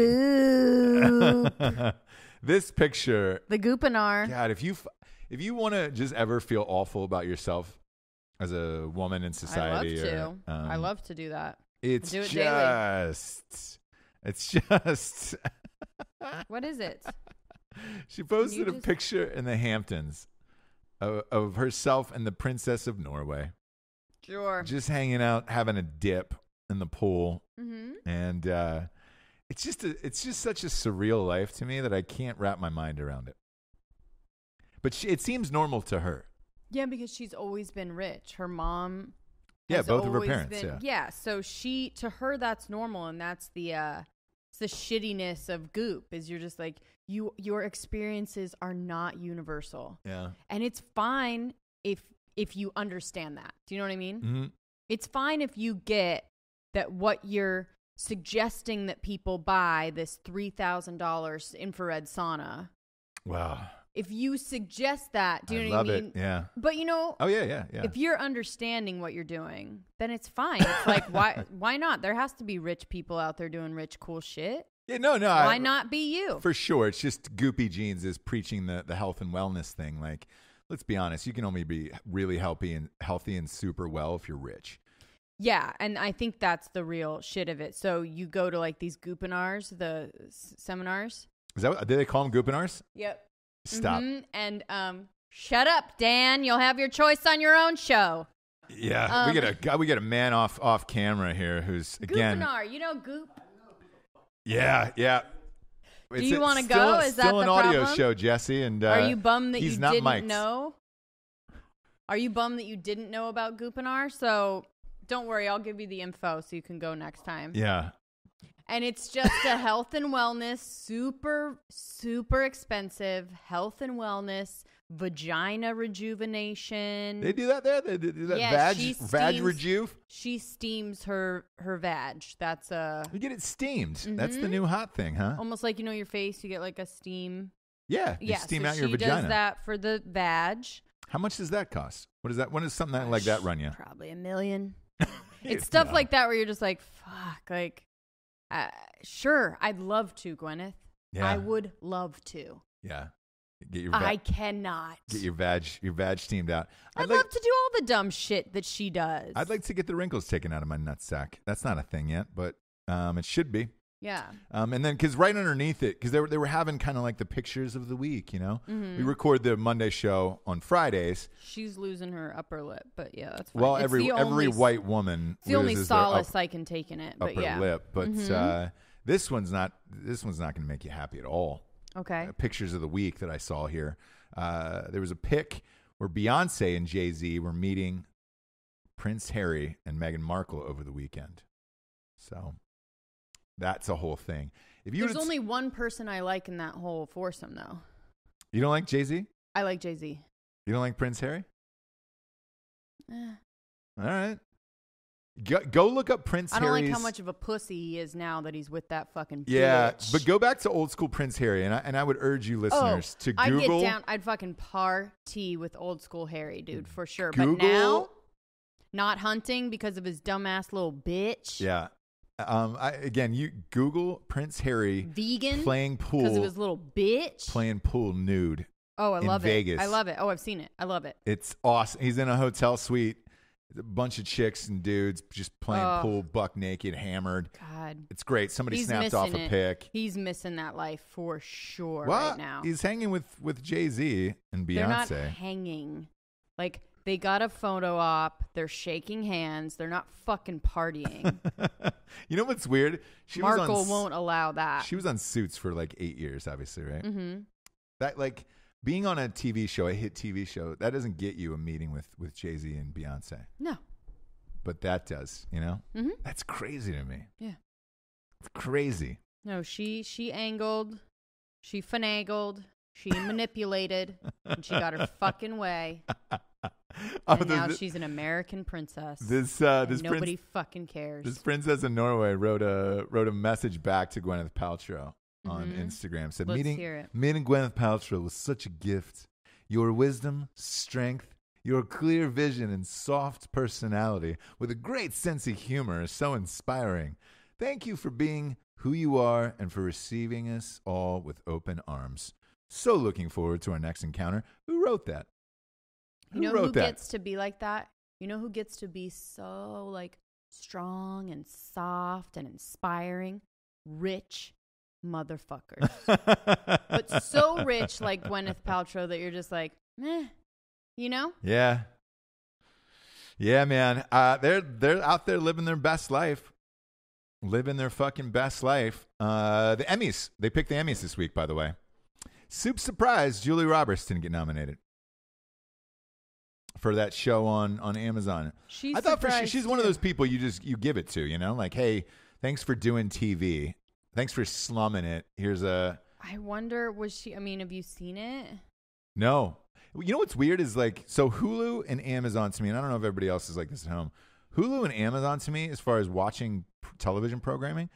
this picture, the goopinar. God, if you f- if you want to just ever feel awful about yourself as a woman in society. I love to. or, um, I love to do that. it's do it daily. just it's just. What is it? she posted a just- picture in the Hamptons of, of herself and the Princess of Norway. Sure. just hanging out, having a dip in the pool, Mm-hmm. and uh, it's just a, it's just such a surreal life to me that I can't wrap my mind around it. But she, it seems normal to her. Yeah, because she's always been rich. Her mom. Yeah, both of her parents, been- yeah. So she, to her, that's normal, and that's the, uh it's the shittiness of goop. Is you're just like you, your experiences are not universal, Yeah. and it's fine if if you understand that. Do you know what I mean? hmm it's fine if you get that what you're suggesting that people buy this $3,000 infrared sauna. Wow. If you suggest that, do you I know what I mean? it. Yeah. But you know, Oh yeah, yeah, yeah. if you're understanding what you're doing, then it's fine. It's like why why not? There has to be rich people out there doing rich cool shit. yeah, no, no. Why I, not be you? For sure. It's just Goopy Jeans is preaching the, the health and wellness thing. Like, let's be honest, you can only be really healthy and healthy and super well if you're rich. Yeah, and I think that's the real shit of it. So you go to like these goopinars, the s- seminars. Is that what, did they call them Goopinars? Yep. Stop. Mhm, And um, shut up, Dan. You'll have your choice on your own show. Yeah, we Um, get a God, we get a man off off camera here who's again. Goopinar, you know Goop. Yeah, yeah. Do you wanna go? Is that still an audio problem? show, Jesse? And uh, Are you bummed that you not didn't mic'd. know? Are you bummed that you didn't know about Goopinar? So don't worry, I'll give you the info so you can go next time. Yeah, And it's just a health and wellness, super, super expensive health and wellness, vagina rejuvenation. they do that there. They do that Yeah, vag she vag steams- rejuve. she steams her her vag. That's a You get it steamed. That's the Mhm. new hot thing, huh? almost like you know your face. You get like a steam. yeah, you yeah, steam so out your she vagina. does that for the vag. How much does that cost? What is that? When does something like that run you? Probably a million. It's it's stuff no. like that where you're just like, fuck, like, uh, sure, I'd love to, Gwyneth. Yeah, I would love to. yeah. Get your va- I cannot. get your badge your badge steamed out. I'd, I'd like love to do all the dumb shit that she does. I'd like to get the wrinkles taken out of my nutsack. That's not a thing yet, but um, it should be. Yeah. Um, and then because right underneath it, because they were they were having kind of like the pictures of the week. You know, Mm-hmm. we record the Monday show on Fridays. She's losing her upper lip, but yeah, that's fine. Well, It's every every only, white woman It's the only solace up- I can take in it, but upper yeah. lip, but Mhm. uh, this one's not. This one's not going to make you happy at all. Okay. uh, pictures of the week that I saw here. Uh, there was a pic where Beyonce and Jay Z were meeting Prince Harry and Meghan Markle over the weekend. So that's a whole thing. If you There's only one person I like in that whole foursome, though. you don't like Jay Z, I like Jay Z. you don't like Prince Harry. Eh. All right, go, go look up Prince Harry. I don't Harry's. like how much of a pussy he is now that he's with that fucking yeah, but go back to old school Prince Harry, and I, and I would urge you Oh, listeners to I'd Google. get down. I'd fucking party with old school Harry, dude, for sure. Google- But now, not hunting because of his dumbass little bitch. Yeah. Um. I, again, you Google Prince Harry Vegan playing pool because of his little bitch. playing pool nude. oh, I in love Vegas. it. I love it. Oh, I've seen it. I love it. It's awesome. He's in a hotel suite, a bunch of chicks and dudes just playing Ugh. pool, buck naked, hammered. God, It's great. Somebody he's snapped off a it. pic. He's missing that life for sure Well, right now. he's hanging with with Jay Z and They're not Beyonce. hanging. Like they got a photo op. They're shaking hands. They're not fucking partying. you know what's weird? She was Markle on, won't allow that. She was on Suits for like eight years, obviously, right? mm-hmm. That like being on a TV show, a hit TV show, that doesn't get you a meeting with with Jay Z and Beyonce, No. but that does. You know, Mhm. that's crazy to me. Yeah. It's crazy. No, she she angled, she finagled, she manipulated, and she got her fucking way. Oh, and the- now she's an American princess. this uh, this nobody fucking cares. this princess in Norway wrote a wrote a message back to Gwyneth Paltrow on Mhm. Instagram. Said Let's meeting meeting Gwyneth Paltrow was such a gift. Your wisdom, strength, your clear vision, and soft personality with a great sense of humor is so inspiring. Thank you for being who you are and for receiving us all with open arms. So looking forward to our next encounter. Who wrote that? You know wrote who that? gets to be like that? You know who gets to be so like strong and soft and inspiring? Rich motherfuckers. but so rich like Gwyneth Paltrow that you're just like, eh, you know? Yeah. Yeah, man. Uh, they're they're out there living their best life. Living their fucking best life. Uh, the Emmys. They picked the Emmys this week, by the way. Soup surprise, Julia Roberts didn't get nominated for that show on on Amazon. She's I thought for sure she's one of those people you just you give it to, you know, like, hey, thanks for doing TV. Thanks for slumming it. Here's a I wonder was she I mean, have you seen it? No. You know what's weird is like so Hulu and Amazon to me, and I don't know if everybody else is like this at home. Hulu and Amazon to me, as far as watching television programming,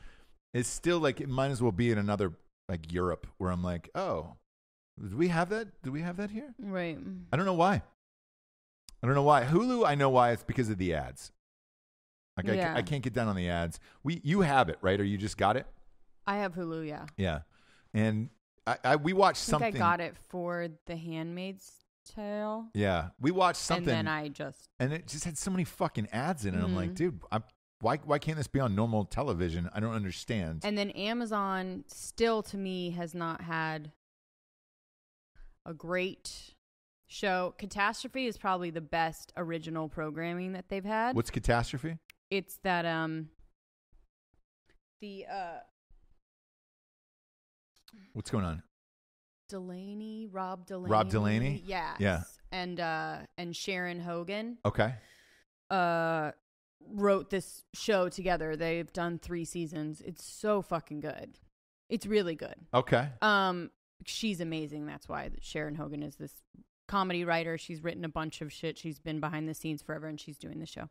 is still like it might as well be in another like Europe, where I'm like, oh, do we have that? Do we have that here? Right. I don't know why. I don't know why Hulu. I know why. It's because of the ads. Like I, Yeah. ca- I can't get down on the ads. We you have it right, or you just got it? I have Hulu, yeah. Yeah, and I, I we watched I think something. I got it for The Handmaid's Tale. Yeah, we watched something. And then I just and it just had so many fucking ads in it. I'm like, Mhm. dude, I'm, why why can't this be on normal television? I don't understand. And then Amazon still to me has not had a great show. Catastrophe is probably the best original programming that they've had. What's catastrophe? It's that um the uh What's going on? Delaney, Rob Delaney. Rob Delaney? Yes. Yeah. And uh and Sharon Horgan Okay, uh wrote this show together. They've done 3 seasons. It's so fucking good. It's really good. okay, Um, she's amazing. That's why Sharon Horgan is this comedy writer. She's written a bunch of shit. She's been behind the scenes forever, and she's doing the show.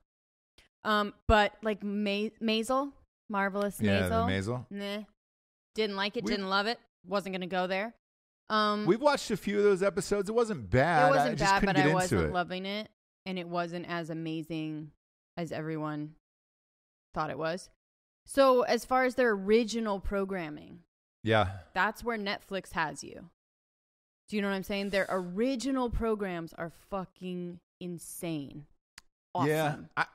Um, but like Ma- Maisel, marvelous yeah, Maisel, Maisel. nah, didn't like it, We- didn't love it, wasn't gonna go there. Um, We've watched a few of those episodes. It wasn't bad. it wasn't just bad, but get I into wasn't it. loving it, and it wasn't as amazing as everyone thought it was. So as far as their original programming, yeah, that's where Netflix has you. Do you know what I'm saying? Their original programs are fucking insane. Awesome. Yeah, I,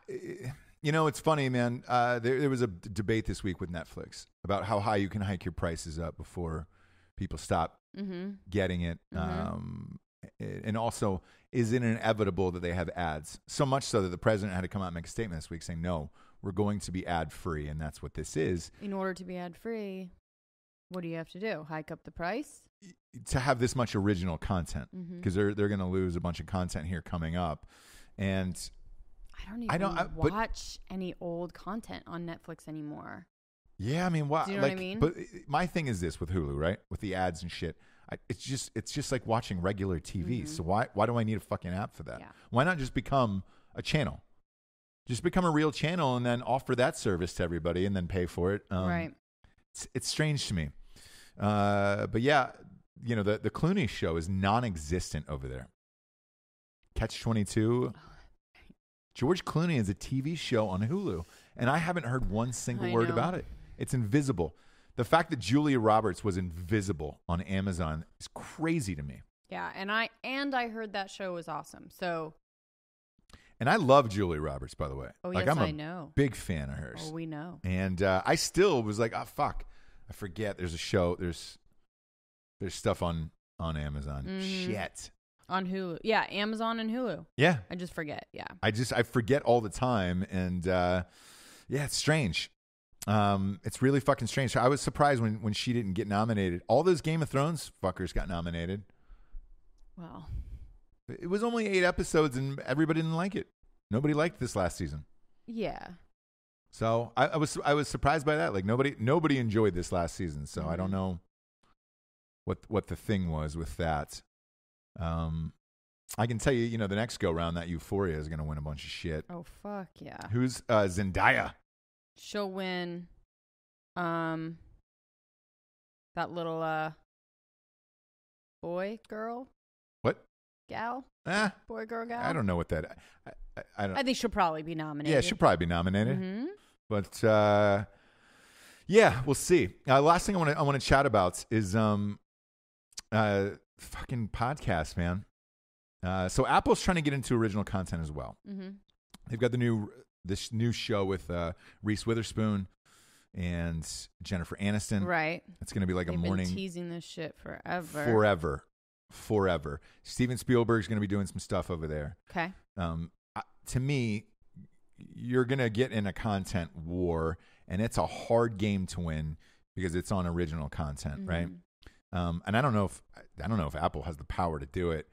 you know it's funny, man. Uh, there, there was a debate this week with Netflix about how high you can hike your prices up before people stop Mm-hmm. getting it. Mhm. Um, and also, is it inevitable that they have ads? So much so that the president had to come out and make a statement this week saying, "No, we're going to be ad free," and that's what this is. In order to be ad free, what do you have to do? Hike up the price? To have this much original content, because they're they're going to lose a bunch of content here coming up, and I don't even I don't- I- but- watch any old content on Netflix anymore. Yeah, I mean, why? Do you know what I mean? But my thing is this with Hulu, right? With the ads and shit, I, it's just it's just like watching regular TV. So why why do I need a fucking app for that? Mm-hmm. Yeah. Why not just become a channel? Just become a real channel and then offer that service to everybody and then pay for it. Um, right. It's, it's strange to me. Uh, but yeah, you know the the Clooney show is non-existent over there. Catch twenty two. George Clooney is a TV show on Hulu, and I haven't heard one single I word know. about it. It's invisible. The fact that Julia Roberts was invisible on Amazon is crazy to me. Yeah, and I and I heard that show was awesome. So, And I love Julia Roberts, by the way. oh like yes, I'm a I know. big fan of hers. Oh, we know. and uh, I still was like, oh fuck, I forget. There's a show. There's there's stuff on on Amazon. Mhm. Shit. On Hulu. Yeah, Amazon and Hulu. Yeah, I just forget. Yeah. I just I forget all the time, and uh, yeah, it's strange. Um, it's really fucking strange. I was surprised when when she didn't get nominated. All those Game of Thrones fuckers got nominated. Well, It was only eight episodes, and everybody didn't like it. Nobody liked this last season. yeah. So I, I was I was surprised by that. Like nobody nobody enjoyed this last season. So I don't Mhm. know what what the thing was with that. Um, I can tell you, you know, the next go round that Euphoria is going to win a bunch of shit. Oh fuck yeah. Who's uh, Zendaya? She'll win. Um. That little uh. Boy, girl, What? gal, Ah, boy, girl, gal. I don't know what that. I, I, I don't. I think she'll probably be nominated. yeah, she'll probably be nominated. Mhm. But uh, yeah, we'll see. Uh, last thing I want to I want to chat about is um, uh, fucking podcast, man. Uh, so Apple's trying to get into original content as well. Mhm. They've got the new this new show with uh, Reese Witherspoon and Jennifer Aniston. Right. It's going to be like They've a morning been teasing this shit forever. forever, forever. Steven Spielberg's going to be doing some stuff over there. Okay. um, I- to me, you're going to get in a content war, and it's a hard game to win because it's on original content, right? Um, and I don't know if I don't know if Apple has the power to do it.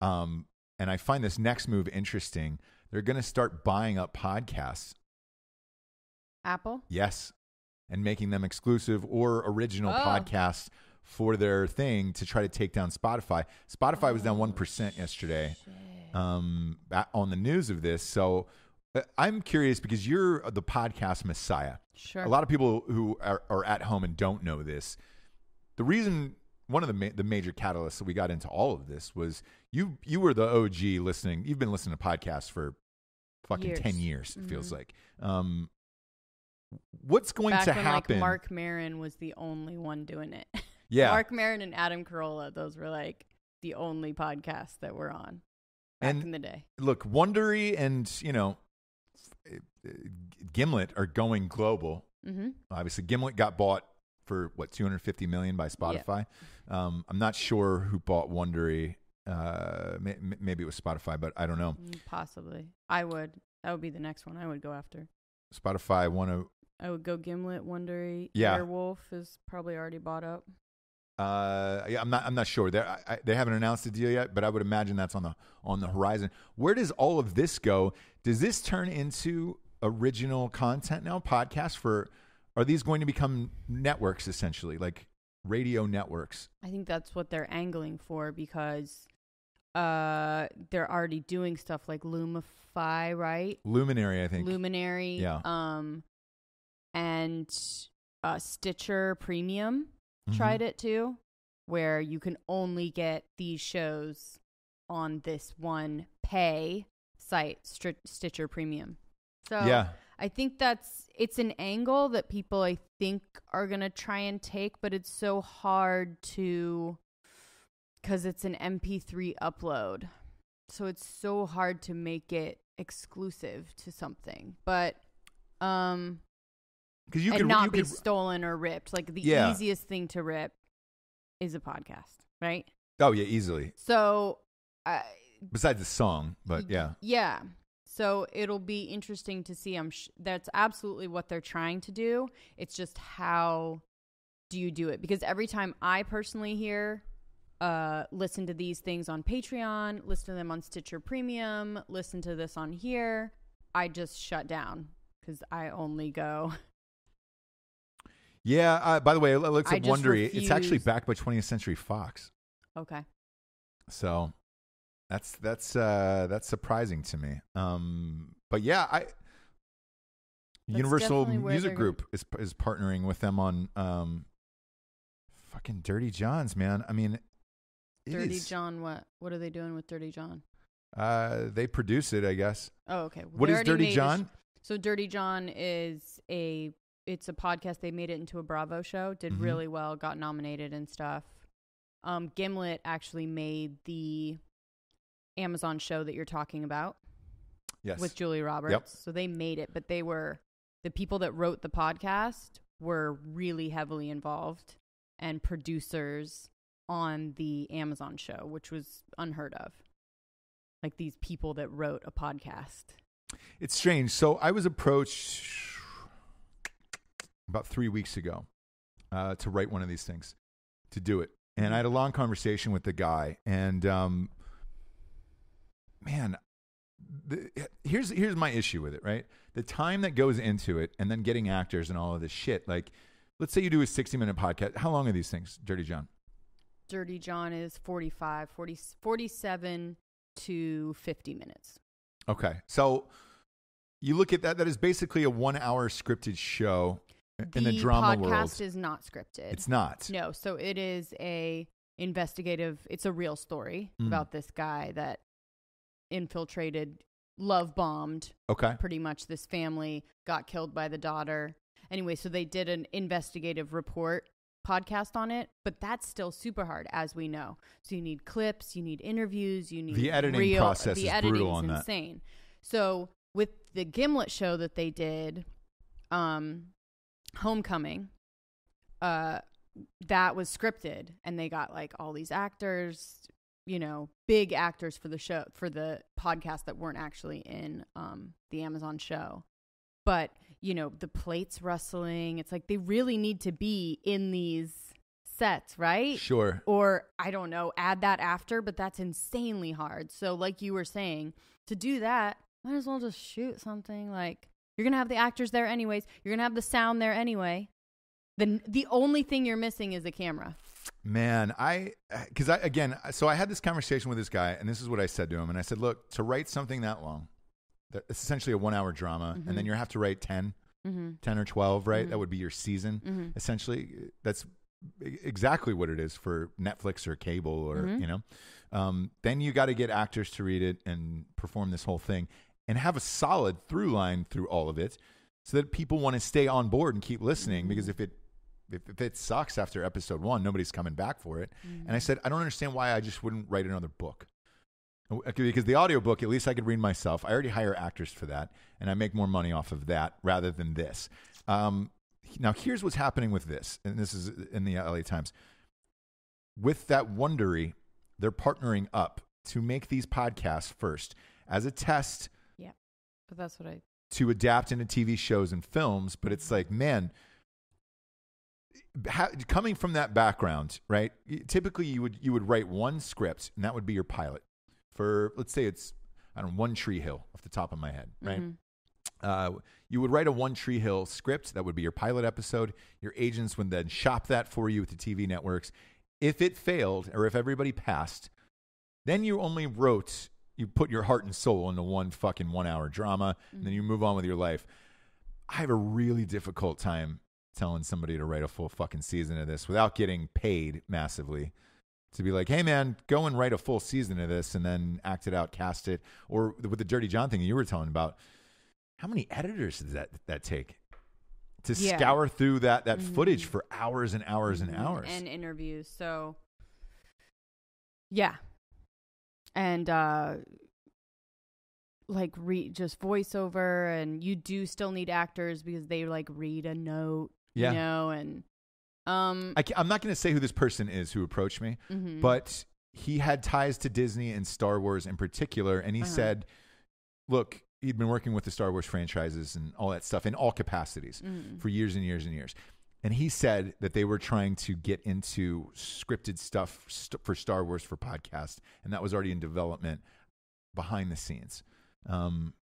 Um, and I find this next move interesting. They're going to start buying up podcasts, Apple. yes, and making them exclusive or original Oh. podcasts for their thing to try to take down Spotify. Spotify was down 1% yesterday um, on the news of this. So uh, I'm curious because you're the podcast messiah. Sure. A lot of people who are, are at home and don't know this. The reason, one of the ma- the major catalysts that we got into all of this was you you were the OG listening. You've been listening to podcasts for fucking Years. ten years. It feels Mhm. like. Um, what's going Back to when happen? like Marc Maron was the only one doing it. yeah, Marc Maron and Adam Carolla, those were like the only podcasts that were on back And- in the day. look, Wondery and you know Gimlet are going global. Mm-hmm. obviously Gimlet got bought for what 250 million by Spotify. Um, I'm not sure who bought Wondery. Uh, may, maybe it was Spotify, but I don't know. Mm, Possibly. I would. That would be the next one I would go after. Spotify want to. I would go Gimlet, Wondery. Yeah. Earwolf is probably already bought up. Uh, yeah, I'm not. I'm not sure. They they haven't announced a deal yet, but I would imagine that's on the on the horizon. Where does all of this go? Does this turn into original content now? Podcast for are these going to become networks essentially, like radio networks? I think that's what they're angling for because uh they're already doing stuff like Lumify, right? Luminary, I think. Luminary. Yeah. Um and uh Stitcher Premium Mhm. tried it too, where you can only get these shows on this one pay site, Stri- Stitcher Premium. So Yeah. I think that's it's an angle that people I think are gonna try and take, but it's so hard to because it's an MP3 upload. So it's so hard to make it exclusive to something. But um Because you could not you be could, stolen or ripped. Like the Yeah. easiest thing to rip is a podcast, right? oh yeah, easily. So I Besides the song, but yeah. Yeah. So it'll be interesting to see. I'm sh- that's absolutely what they're trying to do. It's just how do you do it? Because every time I personally hear, uh, listen to these things on Patreon, listen to them on Stitcher Premium, listen to this on here, I just shut down because I only go. Yeah. Uh, by the way, it looks I just Wondery. It's actually backed by 20th Century Fox. Okay. So that's that's uh that's surprising to me. Um but yeah, I Universal Music Group is is partnering with them on um fucking Dirty Johns, man. I mean Dirty is- John, what? What are they doing with Dirty John? Uh they produce it, I guess. Oh, okay. What They is Dirty made a sh- John? So Dirty John is a it's a podcast. They made it into a Bravo show. Did Mhm. really well. Got nominated and stuff. Um, Gimlet actually made the Amazon show that you're talking about Yes. with Julia Roberts. So they made it, but they were the people that wrote the podcast were really heavily involved and producers on the Amazon show, which was unheard of. Like these people that wrote a podcast. It's strange. So I was approached about three weeks ago uh, to write one of these things, to do it, and I had a long conversation with the guy, and um, man, the, here's here's my issue with it. Right, the time that goes into it, and then getting actors and all of this shit. Like, let's say you do a sixty minute podcast. How long are these things, Dirty John? Dirty John is 45, 40, 47 to 50 minutes. Okay, so you look at that. That is basically a one hour scripted show in the drama podcast world. is not scripted. It's not. No, so it is a investigative. It's a real story Mm. about this guy that infiltrated, love bombed Okay. pretty much this family, got killed by the daughter. Anyway, so they did an investigative report podcast on it, but that's still super hard, as we know. So you need clips, you need interviews, you need The editing real, process the is editing's brutal on that. insane. So with the Gimlet show that they did, um, Homecoming, uh, that was scripted, and they got like all these actors, you know, big actors for the show for the podcast that weren't actually in um the Amazon show. But, you know, the plates rustling, it's like they really need to be in these sets, right? Sure. Or I don't know, add that after, but that's insanely hard. So like you were saying, to do that, might as well just shoot something like you're going to have the actors there anyways. You're going to have the sound there anyway. The the only thing you're missing is the camera. Man, I because I again, so I had this conversation with this guy, and this is what I said to him, and I said, "Look, to write something that long, that it's essentially a one-hour drama, and then Mhm. you have to write 10, Mhm. 10 or twelve, right? That Mhm. would be your season. Mhm. Essentially, that's exactly what it is for Netflix or cable, or Mhm. you know. Um, then you got to get actors to read it and perform this whole thing, and have a solid through line through all of it, so that people want to stay on board and keep listening. Because if it if, if it sucks after episode one, nobody's coming back for it. And I mm. said, I don't understand why I just wouldn't write another book. Uh, because the audiobook, at least I could read myself. I already hire actors for that, and I make more money off of that rather than this. Um, now, here's what's happening with this, and this is uh, in the LA Times. With that Wondery, they're partnering up to make these podcasts first as a test Yeah, But that's what I to adapt into TV shows and films, but it's mm-hmm. like, man, ha- coming from that background, right? Typically, you would you would write one script, and that would be your pilot for, let's say it's I don't know, One Tree Hill off the top of my head, right? Mhm. Uh, you would write a One Tree Hill script that would be your pilot episode. Your agents would then shop that for you with the TV networks. If it failed, or if everybody passed, then you only wrote, you put your heart and soul into one fucking one hour drama, and then you move on with your life. I have a really difficult time telling somebody to write a full fucking season of this without getting paid massively. To be like, hey man, go and write a full season of this and then act it out, cast it. Or with the Dirty John thing you were telling about, how many editors does that that take? To Yeah. scour through that that Mhm. footage for hours and hours and Mhm. hours. and interviews. So Yeah. And uh like read just voiceover and you do still need actors because they like read a note, Yeah. you know, and um I am not going to say who this person is who approached me, mhm. but he had ties to Disney and Star Wars in particular. And he Uh-huh. said, look, he'd been working with the Star Wars franchises and all that stuff in all capacities Mhm. for years and years and years. And he said that they were trying to get into scripted stuff st- for Star Wars for podcast, and that was already in development behind the scenes. Um,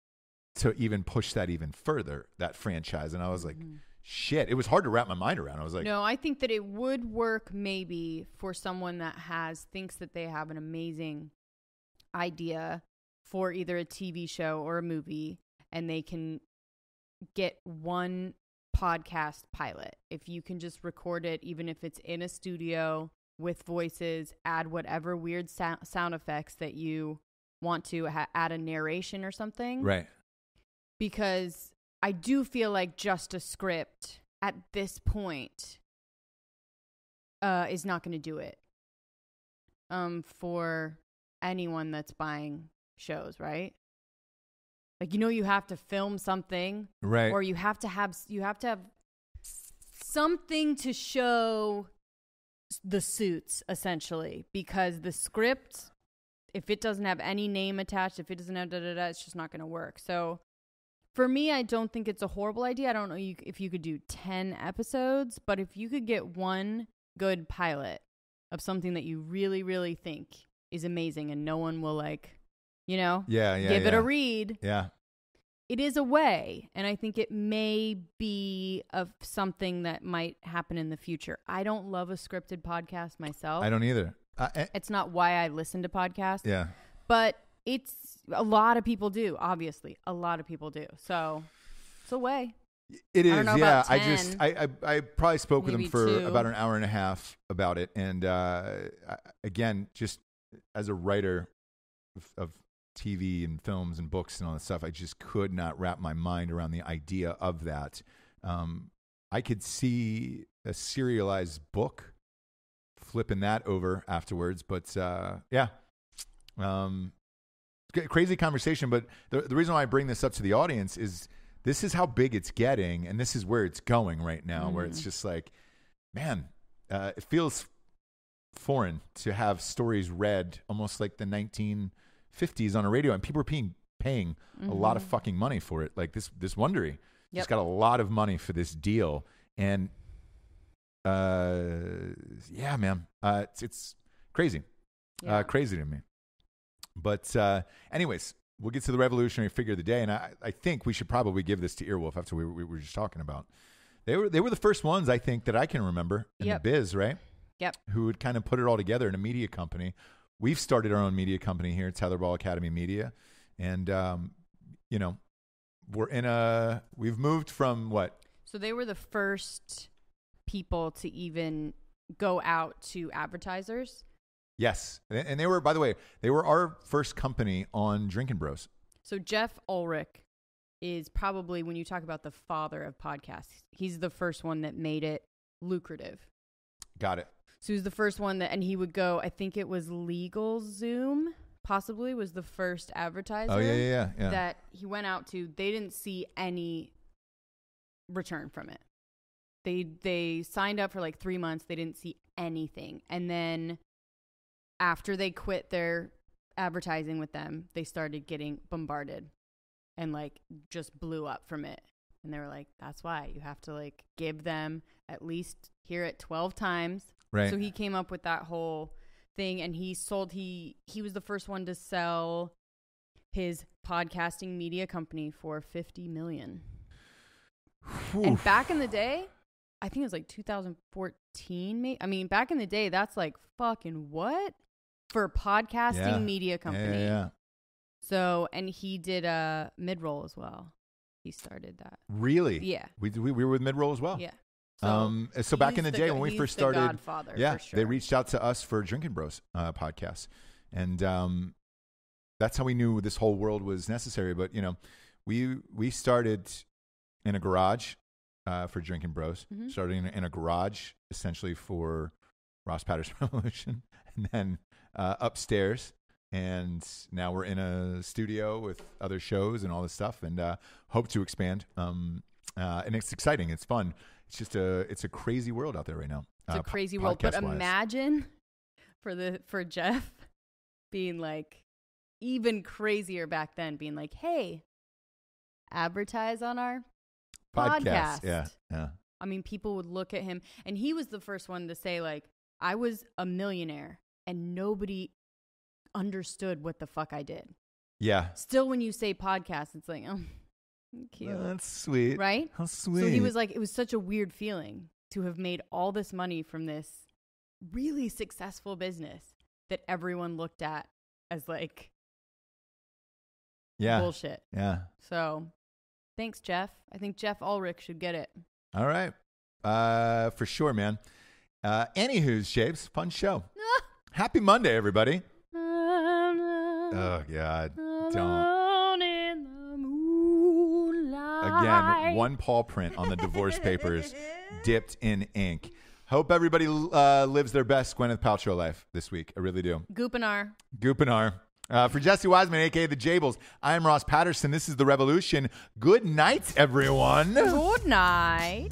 to even push that even further, that franchise. And I was like, Mhm. Shit, it was hard to wrap my mind around. I was like, no, I think that it would work maybe for someone that has thinks that they have an amazing idea for either a TV show or a movie and they can get one podcast pilot. If you can just record it even if it's in a studio with voices, add whatever weird sou- sound effects that you want to ha- add a narration or something right. because I do feel like just a script at this point uh, is not going to do it um, for anyone that's buying shows, right? Like you know, you have to film something, Right. or you have to have you have to have something to show the suits essentially because the script if it doesn't have any name attached if it doesn't have da da da it's just not going to work so for me i don't think it's a horrible idea i don't know you, if you could do 10 episodes but if you could get one good pilot of something that you really really think is amazing and no one will like you know yeah, yeah. give it a read Yeah. it is a way and i think it may be of something that might happen in the future i don't love a scripted podcast myself I don't either. I- eh it's not why i listen to podcasts yeah. but it's a lot of people do obviously a lot of people do so it's a way It is, I is, don't know yeah. I just, I, I, I probably spoke with him for two. about an hour and a half about it, and uh, again, just as a writer of, of TV and films and books and all that stuff, I just could not wrap my mind around the idea of that. Um, I could see a serialized book, flipping that over afterwards, but uh, yeah, um, crazy conversation. But the the reason why I bring this up to the audience is this is how big it's getting, and this is where it's going right now. Where it's Mhm. just like, man, uh, it feels foreign to have stories read almost like the 1950s on a radio, and people are paying paying a lot of Mhm. fucking money for it. Like this this Wondery Yep. just got a lot of money for this deal, and uh, yeah, man, uh, it's, it's crazy Yeah. uh, crazy to me. But uh, anyways, we'll get to the revolutionary figure of the day, and I, I think we should probably give this to Earwolf after we, we were just talking about. They were they were the first ones I think that I can remember in Yep. the biz, right? Yep. Who would kind of put it all together in a media company. We've started our own media company here, Tetherball Academy Media, and um, you know, we're in a we've moved from what so they were the first people to even go out to advertisers yes, and and they were by the way they were our first company on Drinking Bros. So Jeff Ullrich is probably when you talk about the father of podcasts, he's the first one that made it lucrative. Got it. So he was the first one that, and he would go. I think it was Legal Zoom, possibly was the first advertiser. Oh yeah, yeah, yeah. yeah. That he went out to. They didn't see any return from it. They they signed up for like three months. They didn't see anything, and then after they quit their advertising with them, they started getting bombarded and like just blew up from it. And they were like, that's why you have to like give them at least hear it 12 times. right. So he came up with that whole thing and he sold he he was the first one to sell his podcasting media company for 50 million. And back in the day, I think it was like 2014 maybe. I mean, back in the day that's like fucking what? For a podcasting Yeah. media company. yeah, yeah. So, and he did a mid-roll as well. He started that. Really? Yeah. We, we we were with midroll as well. Yeah. So, um. So back in he's the day when we first the started, yeah, sure. they reached out to us for Drinking Bros uh, podcast, and um, that's how we knew this whole world was necessary. But you know, we we started in a garage uh, for Drinking Bros. Mhm. Starting in, in a garage essentially for Ross Patterson Revolution, and then uh, upstairs. And now we're in a studio with other shows and all this stuff, and uh, hope to expand. Um, uh, and it's exciting. It's fun. It's just a it's a crazy world out there right now. It's uh, a po- crazy world. But imagine for the for Jeff being like even crazier back then, being like, "Hey, advertise on our podcast." Yeah, yeah. I mean, people would look at him, and he was the first one to say, like, I was a millionaire, and nobody understood what the fuck I did. Yeah. Still, when you say podcast, it's like, oh, cute, That's sweet. right? How sweet. So he was like, it was such a weird feeling to have made all this money from this really successful business that everyone looked at as like yeah. bullshit. Yeah. So thanks, Jeff. I think Jeff Ullrich should get it. All right. Uh, for sure, man. Uh, anywho's shapes, fun show. Happy Monday, everybody. Oh God, don't in the moonlight. again. One paw print on the divorce papers, dipped in ink. Hope everybody uh, lives their best Gwyneth Paltrow life this week. I really do. Goopinar. Goopinar. Uh, for Jesse Wiseman, aka the Jables, I am Ross Patterson. This is the Revolution. Good night, everyone. Good night.